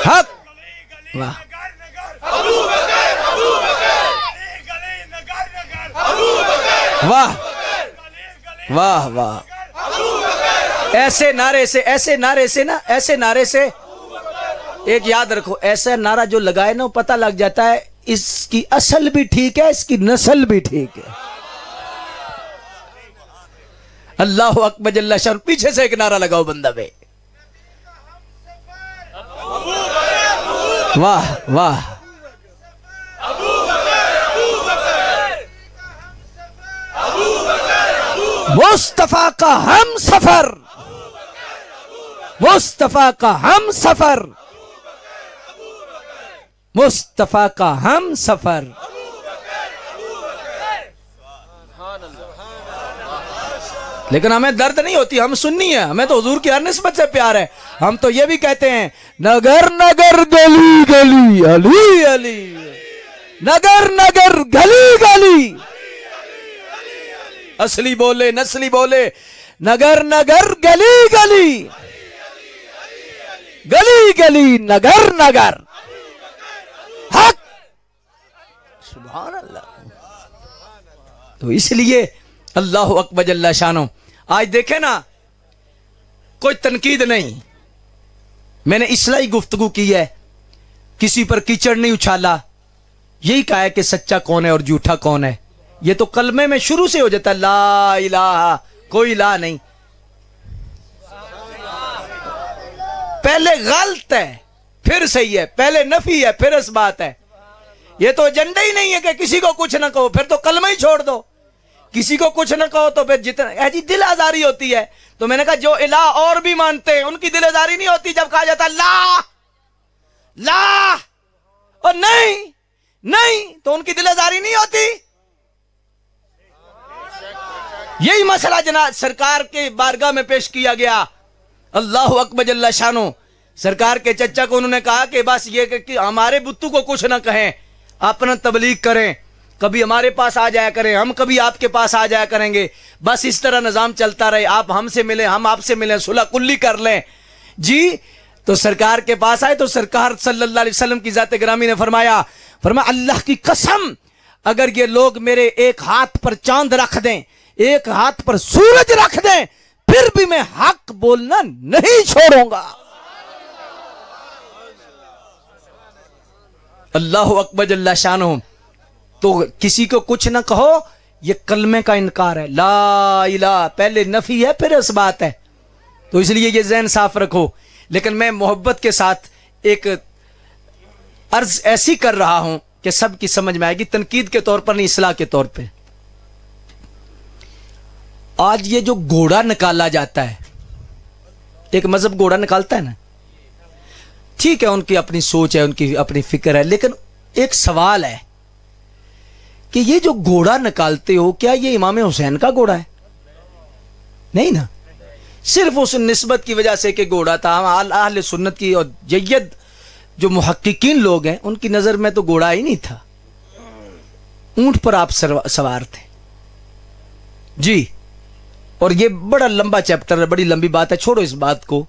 हक। वाह। वाह। वाह वाह। ऐसे नारे से, ऐसे नारे से ना, ऐसे नारे से। एक याद रखो, ऐसा नारा जो लगाए ना पता लग जाता है, इसकी असल भी ठीक है, इसकी नस्ल भी ठीक है। अल्लाह अकबर जल्ला शाह पीछे से एक नारा लगाओ बंदा बे। वाह वाह। मुस्तफ़ा का हम सफ़र। मुस्तफ़ा का हम सफ़र। मुस्तफ़ा का हम सफ़र। लेकिन हमें दर्द नहीं होती, हम सुननी है। हमें तो हजूर की हर नस्बत से प्यार है। हम तो ये भी कहते हैं, नगर नगर, गली गली, अली अली। नगर नगर, गली गली। असली बोले, नस्ली बोले। नगर नगर, गली गली। गली गली, नगर नगर। हक। सुबह अल्लाह। तो इसलिए अल्लाह अकबर शानो आज देखे ना, कोई तनकीद नहीं। मैंने इसलिए गुफ्तगु की है, किसी पर कीचड़ नहीं उछाला। यही कहा है कि सच्चा कौन है और झूठा कौन है। ये तो कलमे में शुरू से हो जाता ला इलाहा, कोई ला नहीं। पहले गलत है, फिर सही है, पहले नफी है, फिर इस बात है। ये तो एजेंडा ही नहीं है कि किसी को कुछ ना कहो, फिर तो कलमा ही छोड़ दो। किसी को कुछ ना कहो तो फिर जितना जी दिल आजारी होती है। तो मैंने कहा, जो इला और भी मानते हैं, उनकी दिल आजारी नहीं होती जब कहा जाता ला ला, और नहीं नहीं तो उनकी दिल आजारी नहीं होती। यही मसला जना सरकार के बारगाह में पेश किया गया। अल्लाह अकबर शानो। सरकार के चचा को उन्होंने कहा कि बस ये कि हमारे बुत्तू को कुछ ना कहें, अपना तबलीग करें। कभी हमारे पास आ जाया करें, हम कभी आपके पास आ जाया करेंगे। बस इस तरह निज़ाम चलता रहे, आप हमसे मिले, हम आपसे मिले, सुलह कुल्ली कर लें। जी तो सरकार के पास आए तो सरकार सल्लल्लाहु अलैहि वसल्लम की जाते ग्रामी ने फरमाया फरमाया, अल्लाह की कसम, अगर ये लोग मेरे एक हाथ पर चाँद रख दें, एक हाथ पर सूरज रख दें, फिर भी मैं हक बोलना नहीं छोड़ूँगा। अल्लाह अकबर शान तो किसी को कुछ ना कहो, ये कलमे का इनकार है। ला इला पहले नफी है, फिर इस बात है। तो इसलिए ये जहन साफ़ रखो। लेकिन मैं मोहब्बत के साथ एक अर्ज़ ऐसी कर रहा हूँ कि सबकी समझ में आएगी, तनकीद के तौर पर नहीं इसलाह के तौर पे। आज ये जो घोड़ा निकाला जाता है, एक मज़हब घोड़ा निकालता है ना? ठीक है, उनकी अपनी सोच है, उनकी अपनी फ़िक्र है, लेकिन एक सवाल है। कि ये जो घोड़ा निकालते हो, क्या ये इमाम हुसैन का घोड़ा है? नहीं ना? सिर्फ़ उस नस्बत की वजह से कि घोड़ा था। आल सुन्नत की और जैद जो मुहक्किन लोग हैं, उनकी नज़र में तो घोड़ा ही नहीं था। ऊँट पर आप सवार थे। जी। और ये बड़ा लंबा चैप्टर है, बड़ी लंबी बात है, छोड़ो इस बात को।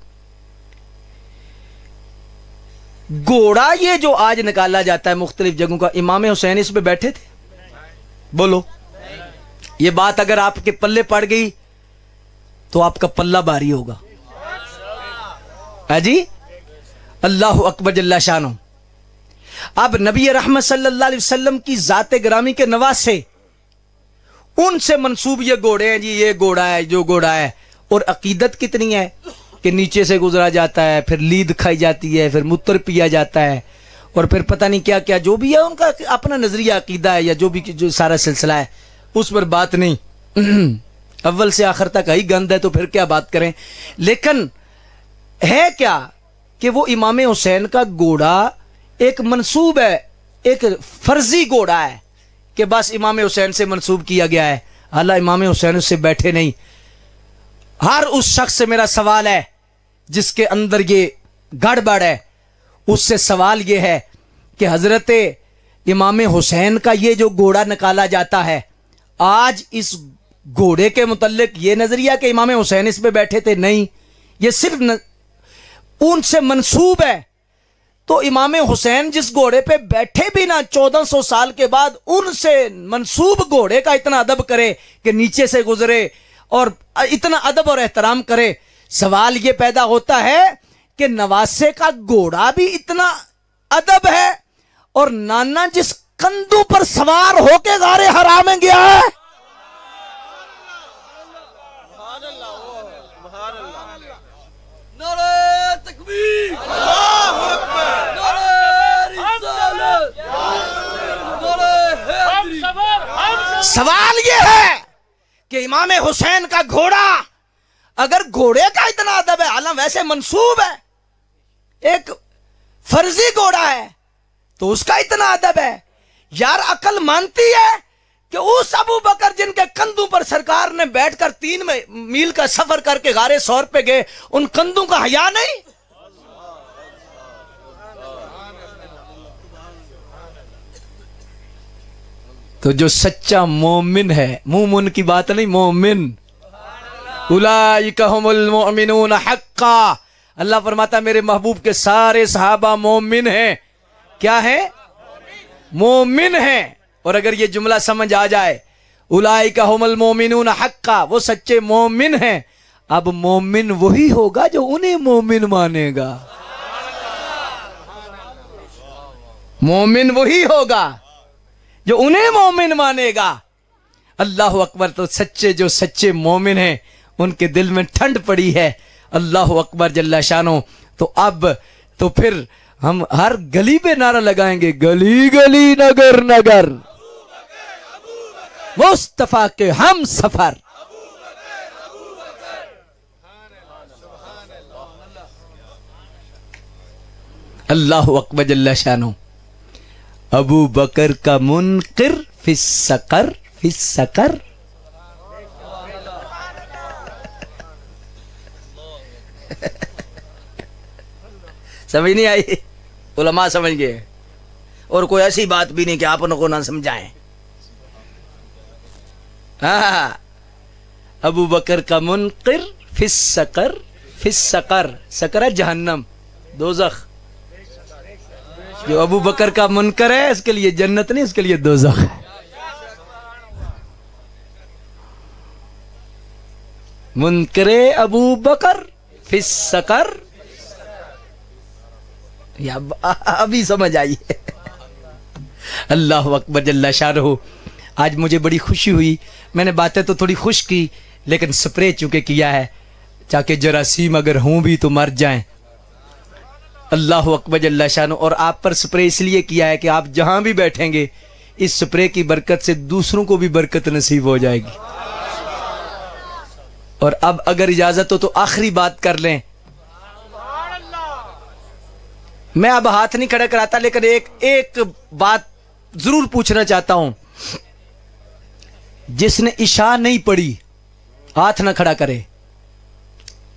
घोड़ा ये जो आज निकाला जाता है मुख्तलिफ़ जगहों का, इमाम हुसैन इस पे बैठे थे? बोलो। ये बात अगर आपके पल्ले पड़ गई तो आपका पल्ला भारी होगा। है जी? अल्लाह अकबर जल्ला शानो अब नबी रहमत सल्लल्लाहु अलैहि वसल्लम की जाते ग्रामी के नवाज़ से, उनसे मंसूब ये घोड़े हैं जी, ये घोड़ा है, जो घोड़ा है। और अकीदत कितनी है कि नीचे से गुजरा जाता है, फिर लीद खाई जाती है, फिर मुत्र पिया जाता है। और फिर पता नहीं क्या क्या, जो भी है उनका अपना नज़रिया, अकीदा है या जो भी जो सारा सिलसिला है, उस पर बात नहीं। [CLEARS THROAT] अव्वल से आखिर तक ही गंद है तो फिर क्या बात करें? लेकिन है क्या कि वो इमाम हुसैन का घोड़ा एक मंसूब है, एक फर्जी घोड़ा है कि बस इमाम हुसैन से मंसूब किया गया है। अल्लाह इमाम हुसैन उससे बैठे नहीं। हर उस शख्स से मेरा सवाल है, जिसके अंदर ये गड़बड़ है। उससे सवाल ये है कि हज़रत इमाम हुसैन का ये जो घोड़ा निकाला जाता है आज इस घोड़े के मुतलक ये नज़रिया कि इमाम हुसैन इस पे बैठे थे? नहीं। ये सिर्फ़ न, उनसे मंसूब है। तो इमाम हुसैन जिस घोड़े पे बैठे भी ना 1400 साल के बाद उनसे मंसूब घोड़े का इतना अदब करे कि नीचे से गुजरे और इतना अदब और एहतराम करे सवाल ये पैदा होता है कि नवासे का घोड़ा भी इतना अदब है और नाना जिस कंधों पर सवार होके गारे हरा में गया है सवाल यह है कि इमाम हुसैन का घोड़ा अगर घोड़े का इतना अदब है हालाँकि वैसे मंसूब है। एक फर्जी घोड़ा है तो उसका इतना अदब है। यार, अकल मानती है कि उस अबू बकर जिनके कंधों पर सरकार ने बैठकर तीन मील का सफ़र करके गारे सौर पे गए, उन कंधों का हया नहीं? तो जो सच्चा मोमिन है मुँह मुन की बात नहीं, मोमिन। उलामिन हक्का। अल्लाह फरमाता मेरे महबूब के सारे सहाबा मोमिन हैं। क्या है? मोमिन हैं। और अगर ये जुमला समझ आ जाए उलाई का हमल मोमिन हक्का, वो सच्चे मोमिन हैं। अब मोमिन वही होगा जो उन्हें मोमिन मानेगा। मोमिन वही होगा जो उन्हें मोमिन मानेगा। अल्लाह अकबर तो सच्चे, जो सच्चे मोमिन हैं, उनके दिल में ठंड पड़ी है। अल्लाह अकबर जल्ला शानो। तो अब तो फिर हम हर गली पे नारा लगाएँगे, गली गली, नगर नगर। मुस्तफ़ा के हम सफ़र। अल्लाह अकबर जल्ला शानो। अबू बकर का मुनकर फिस सकर फिस सकर। समझ नहीं आई? उलमा समझ गए। और कोई ऐसी बात भी नहीं कि आप उनको ना समझाएँ। हाँ। अबू बकर का मुनकर फिस सकर फिस सकर। सकर है जहन्नम, दोजख। जो अबू बकर का मुनकर है, इसके लिए जन्नत नहीं, इसके लिए दोजख है। मुनकरे अबू बकर फिस सकर अभी समझ आई अल्लाह अकबर जल्ला शाह आज मुझे बड़ी खुशी हुई। मैंने बातें तो थोड़ी खुश की, लेकिन स्प्रे चुके किया है। चाहे जरासीम अगर हूँ भी तो मर जाएँ। अल्लाह अकबर जल्ला शाह और आप पर स्प्रे इसलिए किया है कि आप जहाँ भी बैठेंगे, इस स्प्रे की बरकत से दूसरों को भी बरकत नसीब हो जाएगी। और अब अगर इजाज़त हो तो आखिरी बात कर लें। मैं अब हाथ नहीं खड़ा कराता, लेकिन एक एक बात ज़रूर पूछना चाहता हूँ। जिसने इशा नहीं पढ़ी, हाथ ना खड़ा करे।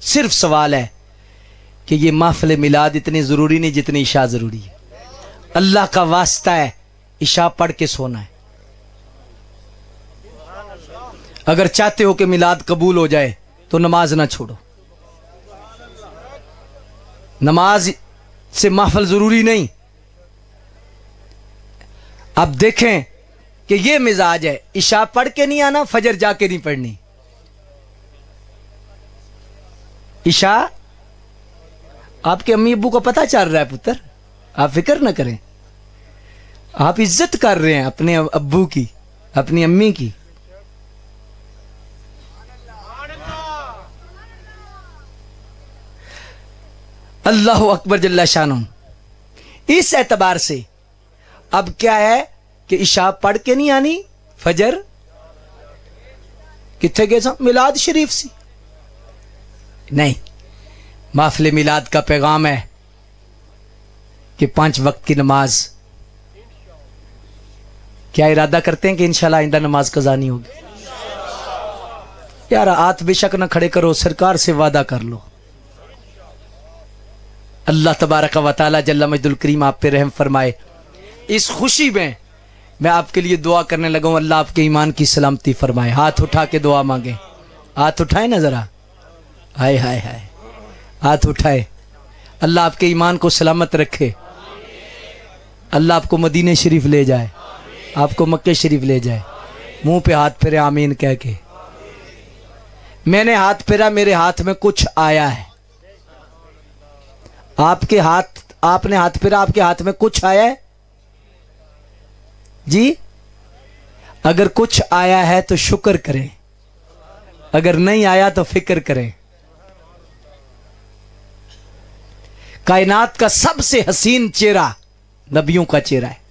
सिर्फ़ सवाल है कि ये माफिल मिलाद इतनी ज़रूरी नहीं जितनी इशा ज़रूरी है। अल्लाह का वास्ता है इशा पढ़ के सोना है। अगर चाहते हो कि मिलाद कबूल हो जाए तो नमाज़ ना छोड़ो। नमाज़ से महफल ज़रूरी नहीं। अब देखें कि ये मिजाज है ईशा पढ़ के नहीं आना, फजर जाके नहीं पढ़नी। ईशा आपके अम्मी अबू को पता चल रहा है पुत्र? आप फ़िक्र ना करें। आप इज़्ज़त कर रहे हैं अपने अब्बू की, अपनी अम्मी की। अल्लाह अकबर जल्ला शान इस एतबार से अब क्या है कि इशा पढ़ के नहीं आनी, फजर? कितने गए मिलाद शरीफ सी। नहीं, माफिल मिलाद का पैगाम है कि पाँच वक्त की नमाज़। क्या इरादा करते हैं कि इंशाल्लाह आइंदा नमाज़ कजानी होगी? यार, हाथ बेशक ना खड़े करो, सरकार से वादा कर लो। अल्लाह तबारक वाली जल्ला मजदुल करीम आप पे रहम फरमाए। इस खुशी में मैं आपके लिए दुआ करने लगा हूँ, अल्लाह आपके ईमान की सलामती फरमाए। हाथ उठा के दुआ मांगे। हाथ उठाए ना ज़रा? हाय हाय हाय। हाथ उठाए। अल्लाह आपके ईमान को सलामत रखे। अल्लाह आपको मदीने शरीफ ले जाए। आपको मक्के शरीफ ले जाए। मुँह पे हाथ फेरे, आमीन कह के। मैंने हाथ फेरा, मेरे हाथ में कुछ आया है। आपके हाथ, आपने हाथ, फेरा आपके हाथ में कुछ आया है? जी? अगर कुछ आया है तो शुक्र करें। अगर नहीं आया तो फ़िक्र करें। कायनात का सबसे हसीन चेहरा नबियों का चेहरा है।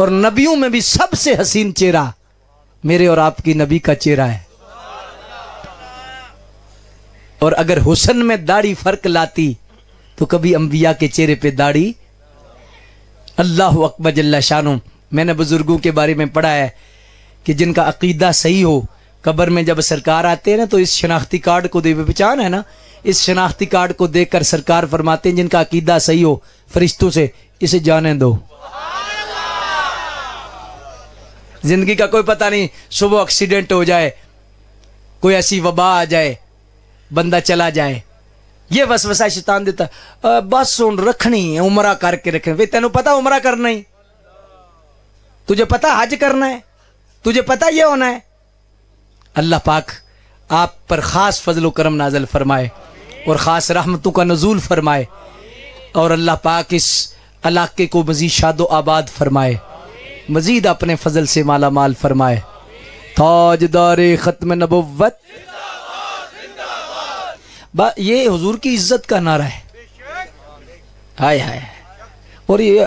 और नबियों में भी सबसे हसीन चेहरा मेरे और आपकी नबी का चेहरा है। और अगर हुसन में दाढ़ी फ़र्क लाती तो कभी अम्बिया के चेहरे पे दाढ़ी। अल्लाह अकबर जल्ला शानू। मैंने बुज़ुर्गों के बारे में पढ़ा है कि जिनका अकीदा सही हो, कब्र में जब सरकार आते हैं ना तो इस शनाख्ती कार्ड को दे पहचान है ना? इस शनाख्ती कार्ड को देखकर सरकार फरमाते हैं, जिनका अकीदा सही हो, फरिश्तों से, इसे जाने दो। ज़िंदगी का कोई पता नहीं, सुबह एक्सीडेंट हो जाए, कोई ऐसी वबा आ जाए, बंदा चला जाए। ये बस वसा शैतान देता बस सुन, रखनी है, उमरा करके रखनी तेन पता उमरा करना ही? तुझे पता हज करना है? तुझे पता ये होना है? अल्लाह पाक आप पर ख़ास फजल करम नाजल फरमाए और ख़ास रहमतों का नजूल फरमाए और अल्लाह पाक इस इलाके को मज़ीद शादो आबाद फरमाए। मज़ीद अपने फजल से माला माल फरमाए। ताजदार ख़त्म नबुवत ये हुजूर की इज़्ज़त का नारा है। हाय हाय और ये,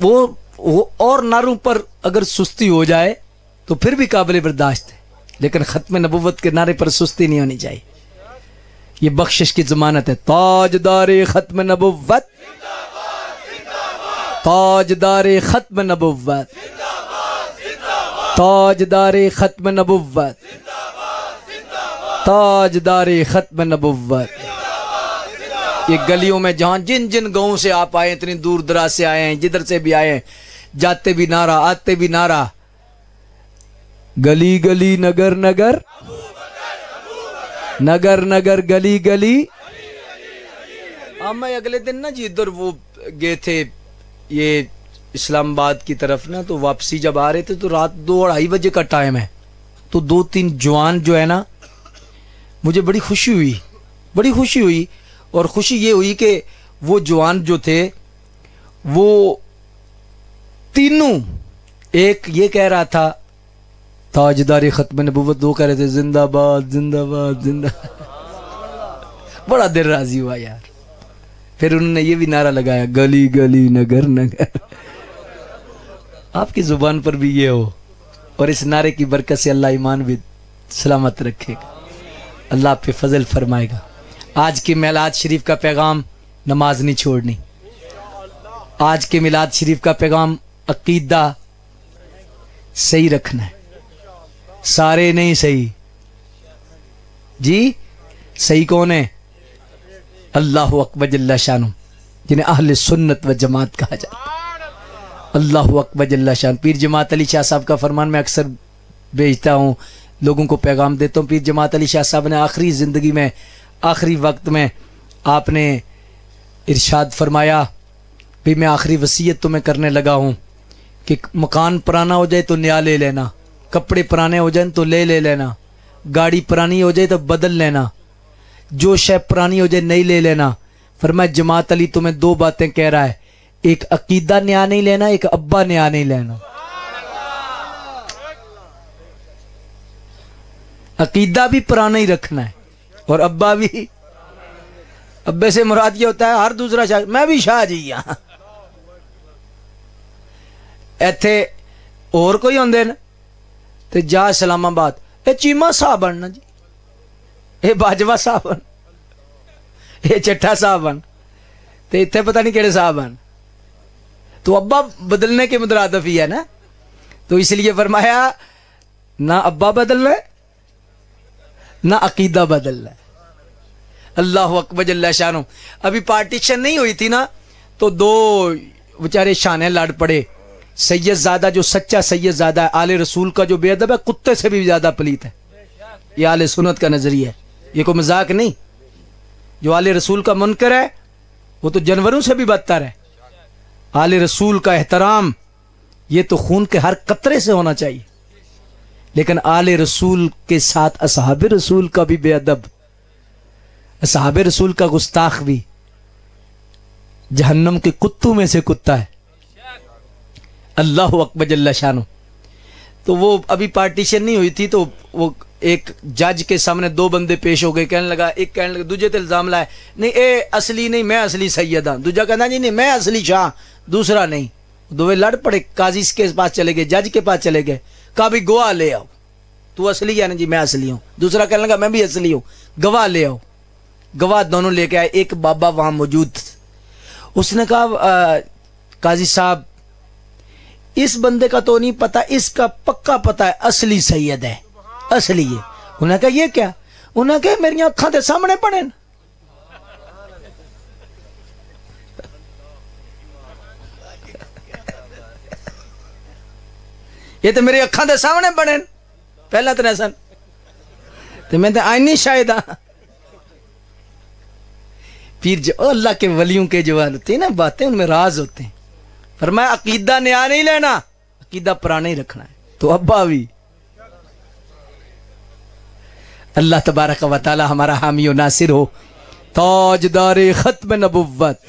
वो वो और नारों पर अगर सुस्ती हो जाए तो फिर भी काबिल बर्दाश्त है। लेकिन ख़त्म नबूवत के नारे पर सुस्ती नहीं होनी चाहिए। ये बख्शिश की जमानत है। ताजदार ख़त्म नबूवत। ताजदार ख़त्म नबूवत। ताजदार ख़त्म नबूवत। ताजदार ख़त्म नबूवत ये गलियों में जहाँ जिन जिन गाँवों से आप आए इतनी दूर दराज से आए हैं, जिधर से भी आए हैं, जाते भी नारा, आते भी नारा। गली गली, नगर नगर नगर नगर, गली गली। हाँ मैं अगले दिन ना जी इधर वो गए थे, ये इस्लामाबाद की तरफ़ ना तो वापसी जब आ रहे थे तो रात दो अढ़ाई बजे का टाइम है। तो दो तीन जवान जो है ना मुझे बड़ी खुशी हुई, बड़ी खुशी हुई। और खुशी ये हुई कि वो जवान जो थे, वो तीनों, एक ये कह रहा था, ताजदारी खत्म, नबूवत दो कह रहे थे, जिंदाबाद जिंदाबाद ज़िंदा बड़ा दिल राज़ी हुआ यार। फिर उन्होंने ये भी नारा लगाया, गली गली, नगर नगर। आपकी ज़ुबान पर भी ये हो, और इस नारे की बरकत से अल्लाह ईमान भी सलामत रखेगा। अल्लाह पे फजल फरमाएगा। आज के मिलाद शरीफ का पैगाम नमाज़ नहीं छोड़नी। आज के मिलाद शरीफ का पैगाम अकीदा सही रखना है। सारे नहीं सही। जी, सही कौन है? अल्लाह अकबर शान जिन्हें अहल सुन्नत व जमात कहा जाता अल्लाह अकबर शान पीर जमात अली शाह साहब का फरमान मैं अक्सर भेजता हूँ लोगों को पैगाम देता हूँ। पीर जमात अली शाह साहब ने आखिरी ज़िंदगी में, आखिरी वक्त में आपने इरशाद फरमाया, भी मैं आखिरी वसीयत तुम्हें करने लगा हूँ कि मकान पुराना हो जाए तो नया ले लेना, कपड़े पुराने हो जाए तो ले ले लेना, गाड़ी पुरानी हो जाए तो बदल लेना जो शय पुरानी हो जाए नई ले लेना। फिर मैं जमात अली तुम्हें दो बातें कह रहा है, एक अकीदा नया नहीं लेना, एक अब्बा नया नहीं लेना। अकीदा भी पुराना ही रखना है और अब्बा भी अब्बे से मुराद ये होता है हर दूसरा शाह मैं भी शाह जी हाँ ਇੱਥੇ ਹੋਰ ਕੋਈ ਹੁੰਦੇ ਨੇ ਤੇ ਜਾ ਇਸਲਾਮਾਬਾਦ ਇਹ ਚੀਮਾ ਸਾਹਿਬ ਬਣਨਾ ਜੀ ਇਹ ਬਾਜਵਾ ਸਾਹਿਬ ਬਣ ਇਹ ਚੱਠਾ ਸਾਹਿਬ ਬਣ ਤੇ ਇੱਥੇ ਪਤਾ नहीं केड़े साहब बन तो अब्बा बदलने के मुतरादफ ही है ना तो इसलिए फरमाया ना अब्बा बदल रहे ना अकीदा बदल रहा है। अल्लाह अकबर जल्ला शानो अभी पार्टीशन नहीं हुई थी ना तो दो बेचारे शान लड़ पड़े। सैयद ज़्यादा जो सच्चा सैयद ज़्यादा है, आले रसूल का जो बेअदब है, कुत्ते से भी ज़्यादा पलीत है। ये आले सुनत का नज़रिया है। ये कोई मज़ाक नहीं। जो आले रसूल का मुनकर है, वो तो जानवरों से भी बदतर है। आले रसूल का एहतराम, ये तो खून के हर कतरे से होना चाहिए। लेकिन आले रसूल के साथ असहाब रसूल का भी बेअदब। असहाब रसूल का गुस्ताख भी। जहन्नम के कुत्तों में से कुत्ता है। अल्लाह अकबर शानो। तो वो अभी पार्टीशन नहीं हुई थी तो वो एक जज के सामने दो बंदे पेश हो गए, कहने लगा, एक कहने लगा, दूजे ते इल्ज़ाम लाए, नहीं, ए, असली नहीं, मैं असली सैयद हाँ। दूजा कहना, जी, नहीं, मैं असली शाह दूसरा, नहीं। दो लड़ पड़े काजी के पास चले गए, जज के पास चले गए। कहा भी गवाह ले आओ। तू असली है ना जी, मैं असली हूँ। दूसरा कहने लगा, मैं भी असली हूँ। गवाह ले आओ। गवाह दोनों लेके आए, एक बाबा वहाँ मौजूद उसने कहा काजी साहब, इस बंदे का तो नहीं पता, इसका पक्का पता है, असली सैयद है, असली है। उन्हें कहा, ये क्या? उन्हें कहा, मेरी अखा के सामने पड़े ये तो मेरी अखा के सामने बने पहला तो सन तो मैं तो आई नहीं शायद फिर जो अल्लाह के वलियों के जो होते हैं ना, बातें उनमें राज होते हैं। पर मैं अकीदा नया नहीं लेना, अकीदा पुराना ही रखना है। तो अब्बा भी। अल्लाह तबारक वाली हमारा हामी नासिर हो। ताजदार खत्म नबुवत